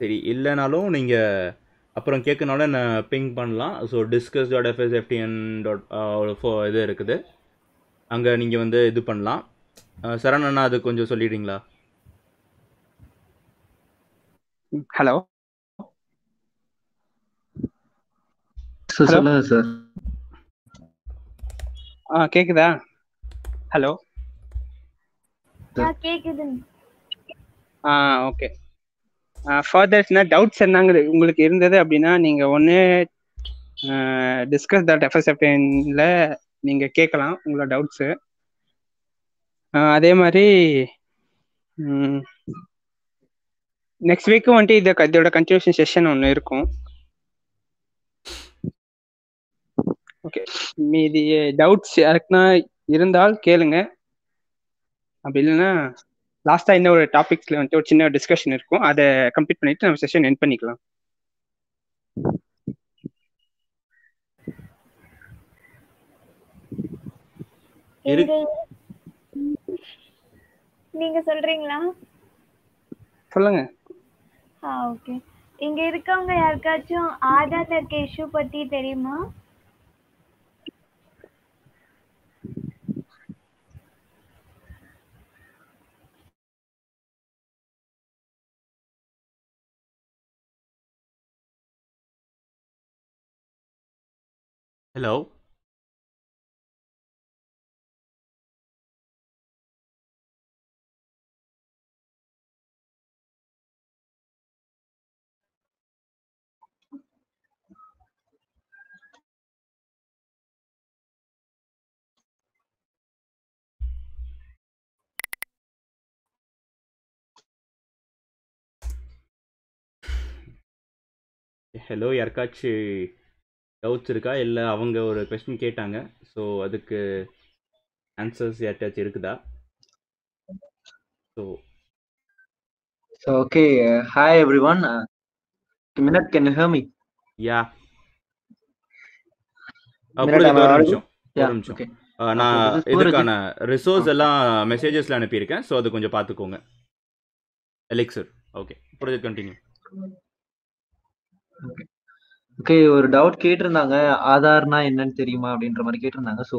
சரி இல்லைனாலும் நீங்கள் அப்புறம் கேட்கனால நான் பிங் பண்ணலாம். So discuss dot FSFTN dot இது இருக்குது. அங்கே நீங்கள் வந்து இது பண்ணலாம். சரண் அண்ணா அது கொஞ்சம் சொல்லிடுறீங்களா? ஹலோ? சார்? சொல்லுங்க சார். ஆ கேக்குதா? ஹலோ? ஆ ஓகே ஃபர்தர்ஸ்னா டவுட்ஸ் என்னங்க உங்களுக்கு இருந்தது அப்படின்னா நீங்க ஒன்று டிஸ்கஸ் டாட் எஃப்எஸ்எஃப்என்ல நீங்க கேட்கலாம் உங்களோட டவுட்ஸு அதே மாதிரி நெக்ஸ்ட் வீக்கும் வந்துட்டு இது இதோட கண்டினியூஷன் செஷன் ஒன்று இருக்கும். ஓகே மீதி டவுட்ஸ் யாருக்குன்னா இருந்தால் கேளுங்க. அப்படி இல்லைன்னா லாஸ்டா இன்னும் ஒரு டாபிக்ஸ்ல வந்துட்டு ஒரு சின்ன டிஸ்கஷன் இருக்கும். அதை கம்ப்ளீட் பண்ணிட்டு நம்ம செஷன் என் பண்ணிக்கலாம். நீங்க சொல்றீங்களா? சொல்லுங்க. ஆ ஓகே இங்க இருக்கவங்க யாருக்காச்சும் ஆதார்ல இருக்க இஷ்யூ பத்தி தெரியுமா? ஹலோ ஹலோ யாருக்காச்சும் டவுட்ஸ் இருக்கா? இல்லை அவங்க ஒரு கொஸ்டின் கேட்டாங்க. ஸோ அதுக்கு ஆன்சர்ஸ் யார்ட்டாச்சும் இருக்குதா? So everyone. Uh, Minute, can you hear me? Yeah நிமிஷம் okay. அஹ், நான் இதுக்கான ரிசோர்ஸ் Ah. எல்லாம் மெசேஜஸ்ல அனுப்பியிருக்கேன். ஸோ அது கொஞ்சம் பார்த்துக்கோங்க. எலிக்சர் ஓகே புரியுது கண்டினியூ ஓகே ஓகே ஒரு டவுட் கேட்டிருந்தாங்க. ஆதார்னா என்னன்னு தெரியுமா அப்படின்ற மாதிரி கேட்டிருந்தாங்க. So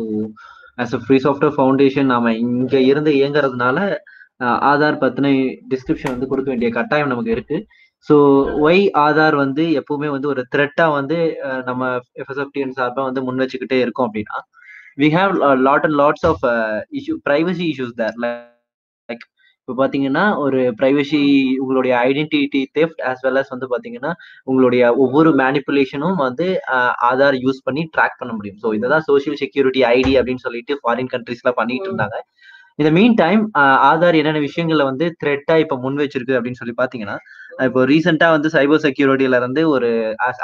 as a free software foundation நாம இங்க இருந்து இயங்குறதுனால ஆதார் பத்தின டிஸ்கிரிப்ஷன் வந்து கொடுக்க வேண்டிய கட்டாயம் நமக்கு இருக்கு. ஸோ ஒய் ஆதார் வந்து எப்பவுமே வந்து ஒரு த்ரெட்டா வந்து நம்ம எஃப்எஸ்எஃப்டிஎன் சார்பாக வந்து முன் வச்சுக்கிட்டே இருக்கோம் அப்படின்னா we have lot and lots of issue privacy issues there like இப்போ பாத்தீங்கன்னா ஒரு ப்ரைவசி உங்களுடைய identity theft as well as வந்து பாத்தீங்கன்னா உங்களுடைய ஒவ்வொரு மேனிப்புலேஷனும் வந்து ஆதார் யூஸ் பண்ணி ட்ராக் பண்ண முடியும். ஸோ இததான் சோஷியல் செக்யூரிட்டி ஐடி அப்படின்னு சொல்லிட்டு ஃபாரின் கண்ட்ரீஸ்ல பண்ணிட்டு இருந்தாங்க. இந்த மீன் டைம் ஆதார் என்னென்ன விஷயங்களை வந்து த்ரெட்டா இப்ப முன் வச்சிருக்கு அப்படின்னு சொல்லி பாத்தீங்கன்னா இப்போ ரீசெண்டா வந்து சைபர் செக்யூரிட்டில இருந்து ஒரு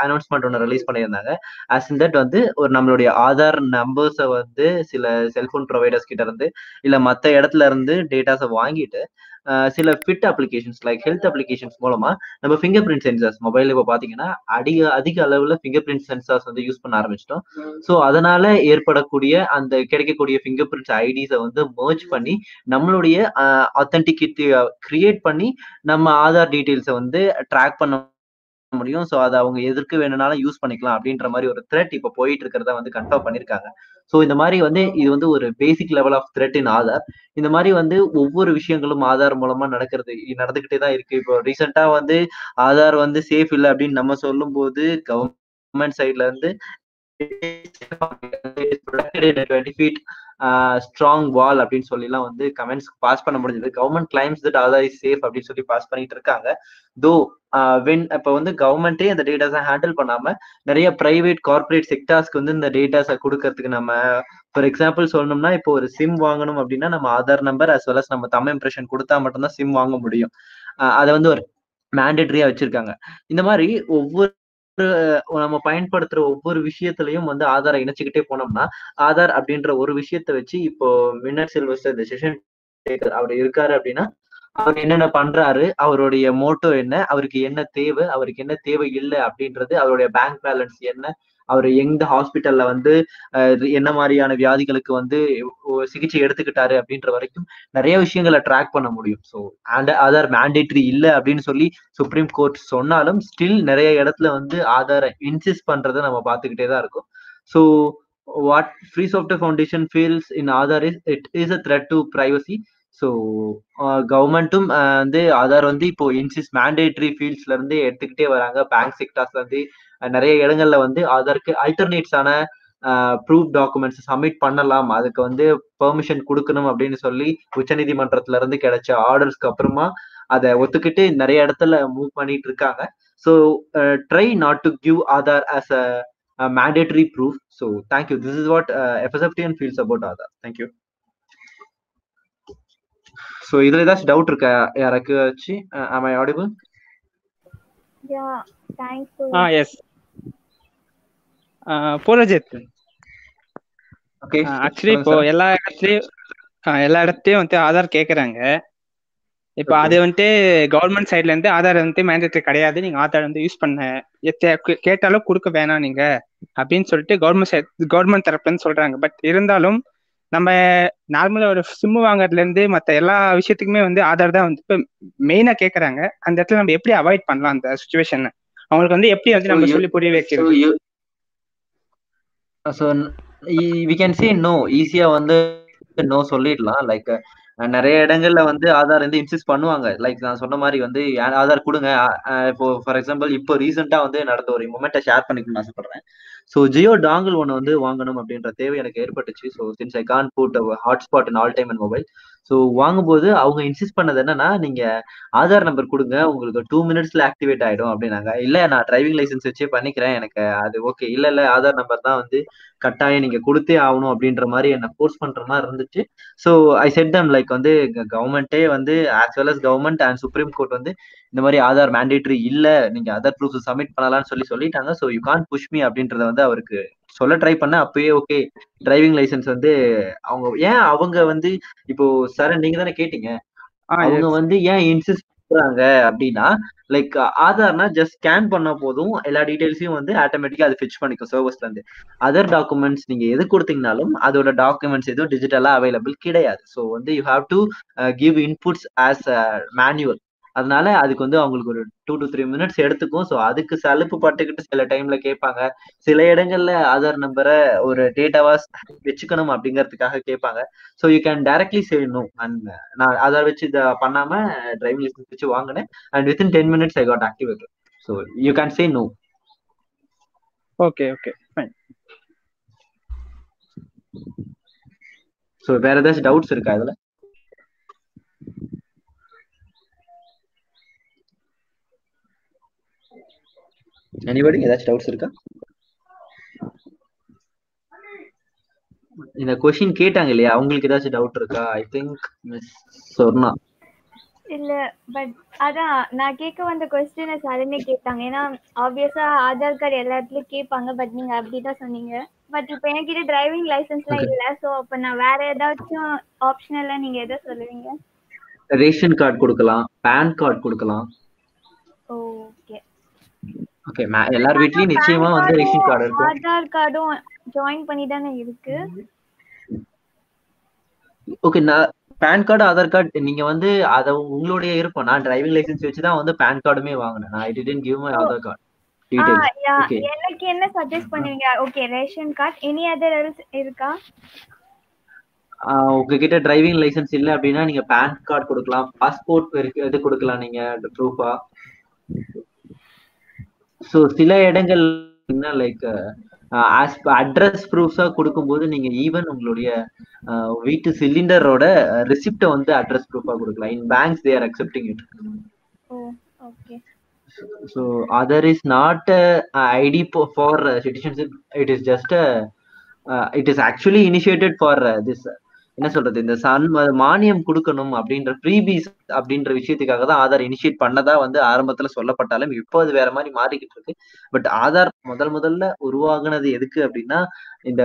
அனௌன்ஸ்மெண்ட் ஒன்று ரிலீஸ் பண்ணியிருந்தாங்க. அஸ் இன் தட் வந்து ஒரு நம்மளுடைய ஆதார் நம்பர்ஸை வந்து சில செல்போன் ப்ரொவைடர்ஸ் கிட்ட இருந்து இல்ல மத்த இடத்துல இருந்து டேட்டாஸை வாங்கிட்டு சில fit applications like health applications மூலமா நம்ம ஃபிங்கர் பிரிண்ட் சென்சார்ஸ் மொபைல் இப்போ பாத்தீங்கன்னா அதிக அதிக அளவுல ஃபிங்கர் பிரிண்ட் சென்சார்ஸ் வந்து யூஸ் பண்ண ஆரம்பிச்சிட்டோம். ஸோ அதனால ஏற்படக்கூடிய அந்த கிடைக்கக்கூடிய ஃபிங்கர் பிரிண்ட்ஸ் ஐடிஸை வந்து மர்ஜ் பண்ணி நம்மளுடைய அத்தன்டிகேட்டி கிரியேட் பண்ணி நம்ம ஆதார் டீட்டெயில்ஸை வந்து ட்ராக் பண்ண முடியும். ஸோ அதை அவங்க எதற்கு வேணும்னாலும் யூஸ் பண்ணிக்கலாம் அப்படின்ற மாதிரி ஒரு த்ரெட் இப்போ போயிட்டு இருக்கிறத வந்து கன்ஃபார்ம் பண்ணியிருக்காங்க ஸோ இந்த மாதிரி வந்து இது வந்து ஒரு basic level of threat in Aadhaar. இந்த மாதிரி வந்து ஒவ்வொரு விஷயங்களும் ஆதார் மூலமா நடக்கிறது நடந்துகிட்டே தான் இருக்கு. இப்போ ரீசெண்டா வந்து ஆதார் வந்து சேஃப் இல்லை அப்படின்னு நம்ம சொல்லும் போது கவர்மெண்ட் சைட்ல இருந்து டுவெண்ட்டி ஃபீட் ஸ்ட்ராங் வால் அப்படின்னு சொல்லிலாம் வந்து கமெண்ட்ஸ் பாஸ் பண்ண முடிஞ்சது. Government claims that Aadhaar is safe அப்படின்னு சொல்லி பாஸ் பண்ணிட்டு இருக்காங்க. தோ வென் இப்போ வந்து கவர்மெண்ட்டே அந்த டேட்டாஸை ஹேண்டில் பண்ணாம நிறைய பிரைவேட் கார்பரேட் செக்டார்ஸ்க்கு வந்து இந்த டேட்டாஸை கொடுக்கறதுக்கு நம்ம ஃபார் எக்ஸாம்பிள் சொல்லணும்னா இப்போ ஒரு சிம் வாங்கணும் அப்படின்னா நம்ம Aadhaar number as well as நம்ம தம் இம்ப்ரெஷன் கொடுத்தா மட்டும்தான் சிம் வாங்க முடியும். அதை வந்து ஒரு மேண்டேட்டரியா வச்சிருக்காங்க. இந்த மாதிரி ஒவ்வொரு நம்ம பயன்படுத்துற ஒவ்வொரு விஷயத்திலையும் வந்து ஆதாரை இணைச்சுக்கிட்டே போனோம்னா ஆதார் அப்படின்ற ஒரு விஷயத்த வச்சு இப்போ மின்னர் செல்வஸ்டர் இந்த செஷன் அவர் இருக்காரு அப்படின்னா அவர் என்னென்ன பண்றாரு அவருடைய மோட்டோ என்ன அவருக்கு என்ன தேவை அவருக்கு என்ன தேவை இல்லை அப்படின்றது அவருடைய பேங்க் பேலன்ஸ் என்ன அவர் எந்த ஹாஸ்பிட்டல்ல வந்து என்ன மாதிரியான வியாதிகளுக்கு வந்து சிகிச்சை எடுத்துக்கிட்டாரு அப்படின்ற வரைக்கும் நிறைய விஷயங்களை ட்ராக் பண்ண முடியும். ஸோ அண்ட் ஆதார் மேண்டேட்ரி இல்லை அப்படின்னு சொல்லி சுப்ரீம் கோர்ட் சொன்னாலும் ஸ்டில் நிறைய இடத்துல வந்து ஆதாரை இன்சிஸ்ட் பண்றதை நம்ம பார்த்துக்கிட்டே தான் இருக்கும். So what free software foundation feels in Aadhaar is it is a threat to privacy so கவர்மெண்ட்டும் uh, uh, வந்து ஆதார் வந்து இப்போ இன்சிஸ் மேண்டேட்ரி ஃபீல்ட்ஸ்ல இருந்து எடுத்துக்கிட்டே வராங்க. பேங்க் செக்டார்ஸ்ல இருந்து நிறைய இடங்கள்ல வந்து ஆதாருக்கு ஆல்டர்னேட்ஸான ப்ரூஃப் டாக்குமெண்ட்ஸ் சப்மிட் பண்ணலாம். அதுக்கு வந்து பெர்மிஷன் கொடுக்கணும் அப்படின்னு சொல்லி உச்சநீதிமன்றத்துல இருந்து கிடைச்ச ஆர்டர்ஸ்க்கு அப்புறமா அதை ஒத்துக்கிட்டு நிறைய இடத்துல மூவ் பண்ணிட்டு இருக்காங்க. So try not to give Aadhaar as a mandatory proof so thank you this is what FSFTN feels about Aadhaar thank you so இதுல ஏதாச்சும் டவுட் இருக்கா? யாருக்கு வச்சு am I audible yeah thanks ah yes Purajith okay actually இப்போ எல்லா இடத்துலயும் எல்லா இடத்துலயும் வந்து ஆதார் கேக்குறாங்க. இப்போ அது வந்துட்டு கவர்மெண்ட் சைட்ல இருந்து ஆதார் வந்து மேண்டேட்டரி கிடையாது. நீங்க ஆதார் வந்து யூஸ் பண்ண கேட்டாலும் கொடுக்க வேணாம் நீங்க. அப்படின்னு சொல்லிட்டு கவர்மெண்ட் சைட் கவர்மெண்ட் தரப்புல இருந்து சொல்றாங்க. பட் இருந்தாலும் நம்ம நார்மலா ஒரு சிம் வாங்குறதுல இருந்து மத்த எல்லா விஷயத்துக்குமே வந்து ஆதார் தான் வந்து இப்போ மெயினா கேக்குறாங்க. அந்த இடத்துல நம்ம எப்படி அவாய்ட் பண்ணலாம் அந்த சுச்சுவேஷனை அவங்களுக்கு வந்து எப்படி வந்து நம்ம சொல்லி புரிய வைக்கிறது? So we can say no ஈஸியா வந்து நோ சொல்லிடலாம். லைக் நிறைய இடங்கள்ல வந்து ஆதார் வந்து இன்சிஸ்ட் பண்ணுவாங்க. லைக் நான் சொன்ன மாதிரி வந்து ஆதார் கொடுங்க. இப்போ ஃபார் எக்ஸாம்பிள் இப்போ ரீசெண்டா வந்து நடந்த ஒரு மூமெண்ட்டை ஷேர் பண்ணிக்கணும்னு ஆசைப்படுறேன். ஸோ ஜியோ டாங்கிள் ஒன்று வந்து வாங்கணும் அப்படின்ற தேவை எனக்கு ஏற்பட்டுச்சு. So since I can put hotspot in all time and mobile so வாங்கும்போது அவங்க இன்சிஸ்ட் பண்ணது என்னன்னா நீங்க ஆதார் நம்பர் கொடுங்க உங்களுக்கு டூ மினிட்ஸ்ல ஆக்டிவேட் ஆயிடும் அப்படின்னாங்க. இல்ல நான் டிரைவிங் லைசன்ஸ் வச்சே பண்ணிக்கிறேன் எனக்கு அது ஓகே இல்ல இல்ல ஆதார் நம்பர் தான் வந்து கட்டாயம் நீங்க கொடுத்தே ஆகணும் அப்படின்ற மாதிரி என்ன ஃபோர்ஸ் பண்ற மாதிரி இருந்துச்சு. So I said them like வந்து கவர்மெண்ட்டே வந்து as well as government and Supreme Court வந்து இந்த மாதிரி ஆதார் மேண்டேட்டரி இல்ல நீங்க அதர் ப்ரூஃப் சப்மிட் பண்ணலாம்னு சொல்லி சொல்லிட்டாங்க. ஸோ யூ கான் புஷ்மி அப்படின்றத வந்து அவருக்கு சொல்ல ட்ரை பண்ண அப்பயே ஓகே டிரைவிங் லைசன்ஸ் வந்து அவங்க ஏன் அவங்க வந்து இப்போ சார் நீங்க தானே கேட்டீங்க. அவங்க வந்து ஏன் இன்சிஸ்ட் பண்றாங்க அப்படின்னா லைக் ஆதார்னா ஜஸ்ட் ஸ்கேன் பண்ண போதும். எல்லா டீடைல்ஸையும் வந்து ஆட்டோமேட்டிக்கா அது ஃபிச் பண்ணிக்கும் சர்வஸ்ல இருந்து. அதர் டாக்குமெண்ட்ஸ் நீங்க எது கொடுத்தீங்கனாலும் அதோட டாக்குமெண்ட்ஸ் எதுவும் டிஜிட்டலா அவைலபிள் கிடையாது. ஸோ வந்து you have to give inputs as manual அதனால அதுக்கு வந்து அவங்களுக்கு ஒரு டூ டு த்ரீ மினிட்ஸ் எடுத்துக்கும். ஸோ அதுக்கு சலுப்பு பட்டுக்கிட்டு சில டைம்ல கேட்பாங்க. சில இடங்கள்ல ஆதார் நம்பரை ஒரு டேட்டாவா வச்சுக்கணும் அப்படிங்கிறதுக்காக கேட்பாங்க. So you can directly say no and நான் ஆதார் வச்சு இதை பண்ணாம டிரைவிங் லைசன்ஸ் வச்சு வாங்கினேன். And within ten minutes I got activate so you can say no okay okay fine so வேற ஏதாச்சும் டவுட்ஸ் இருக்கா இதுல? எனிபடி ஏதாச்சும் டவுட்ஸ் இருக்கா? இந்த கொஸ்டின் கேட்டாங்க இல்லையா? அவங்களுக்கு ஏதாச்சும் டவுட் இருக்கா? I think miss Sorna. இல்ல பட் அதான் நான் கேட்க வந்த கொஸ்டினை சடனே கேட்டாங்க. ஏன்னா ஆப்வியஸா ஆதார் கார்டு எல்லா இடத்துலயும் கேட்பாங்க பட் நீங்க அப்படிதான் சொன்னீங்க. பட் இப்போ என்கிட்ட டிரைவிங் லைசன்ஸ்லாம் இல்ல சோ அப்ப நான் வேற ஏதாச்சும் ஆப்ஷனல்ல நீங்க எதை சொல்லுவீங்க? ரேஷன் கார்டு கொடுக்கலாம் பேன் கார்டு கொடுக்கலாம். ஓகே ஓகே எல்லார் வீட்லயும் நிச்சயமா வந்து ரேஷன் கார்டு இருக்கும். ஆதார் கார்டும் ஜாயின் பண்ணி தானே இருக்கு? ஓகே நான் பேன் கார்டு ஆதார் கார்டு நீங்க வந்து அத உங்களுடைய இருப்போம் நான் டிரைவிங் லைசன்ஸ் வச்சு தான் வந்து பேன் கார்டுமே வாங்கினேன். நான் I didn't give my Aadhaar card எனக்கு என்ன சஜஸ்ட் பண்ணுவீங்க? Okay ration card any other else இருக்கா? உங்ககிட்ட டிரைவிங் லைசன்ஸ் இல்ல அப்படின்னா நீங்க பேன் கார்டு கொடுக்கலாம். பாஸ்போர்ட் இது கொடுக்கலாம் நீங்க ப்ரூஃபா ஸோ சில இடங்கள் லைக் ஆஸ் அட்ரஸ் ப்ரூஃப்ஸா கொடுக்கும்போது நீங்க ஈவன் உங்களுடைய ஆஹ் வீட்டு சிலிண்டரோட ரிசிப்டை வந்து அட்ரஸ் ப்ரூஃபா கொடுக்கலாம். In banks they're accepting it oh okay so other is not a, a id po- for uh, citizenship it is just என்ன சொல்றது இந்த சன் மானியம் கொடுக்கணும் அப்படின்ற ப்ரீபீஸ் அப்படின்ற விஷயத்துக்காக தான் ஆதார் இனிஷியேட் பண்ணதா வந்து ஆரம்பத்துல சொல்லப்பட்டாலும் இப்போ அது வேற மாதிரி மாறிக்கிட்டு இருக்கு. பட் ஆதார் முதல் முதல்ல உருவாகுனது எதுக்கு அப்படின்னா இந்த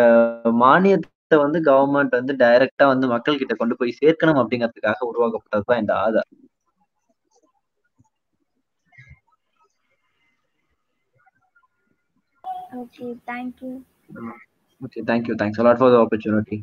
மானியத்தை வந்து கவர்மெண்ட் வந்து டைரக்டா வந்து மக்கள் கிட்ட கொண்டு போய் சேர்க்கணும் அப்படிங்கிறதுக்காக உருவாக்கப்பட்டது தான் இந்த Aadhaar. Okay thank you okay thank you. Thanks a lot for the opportunity.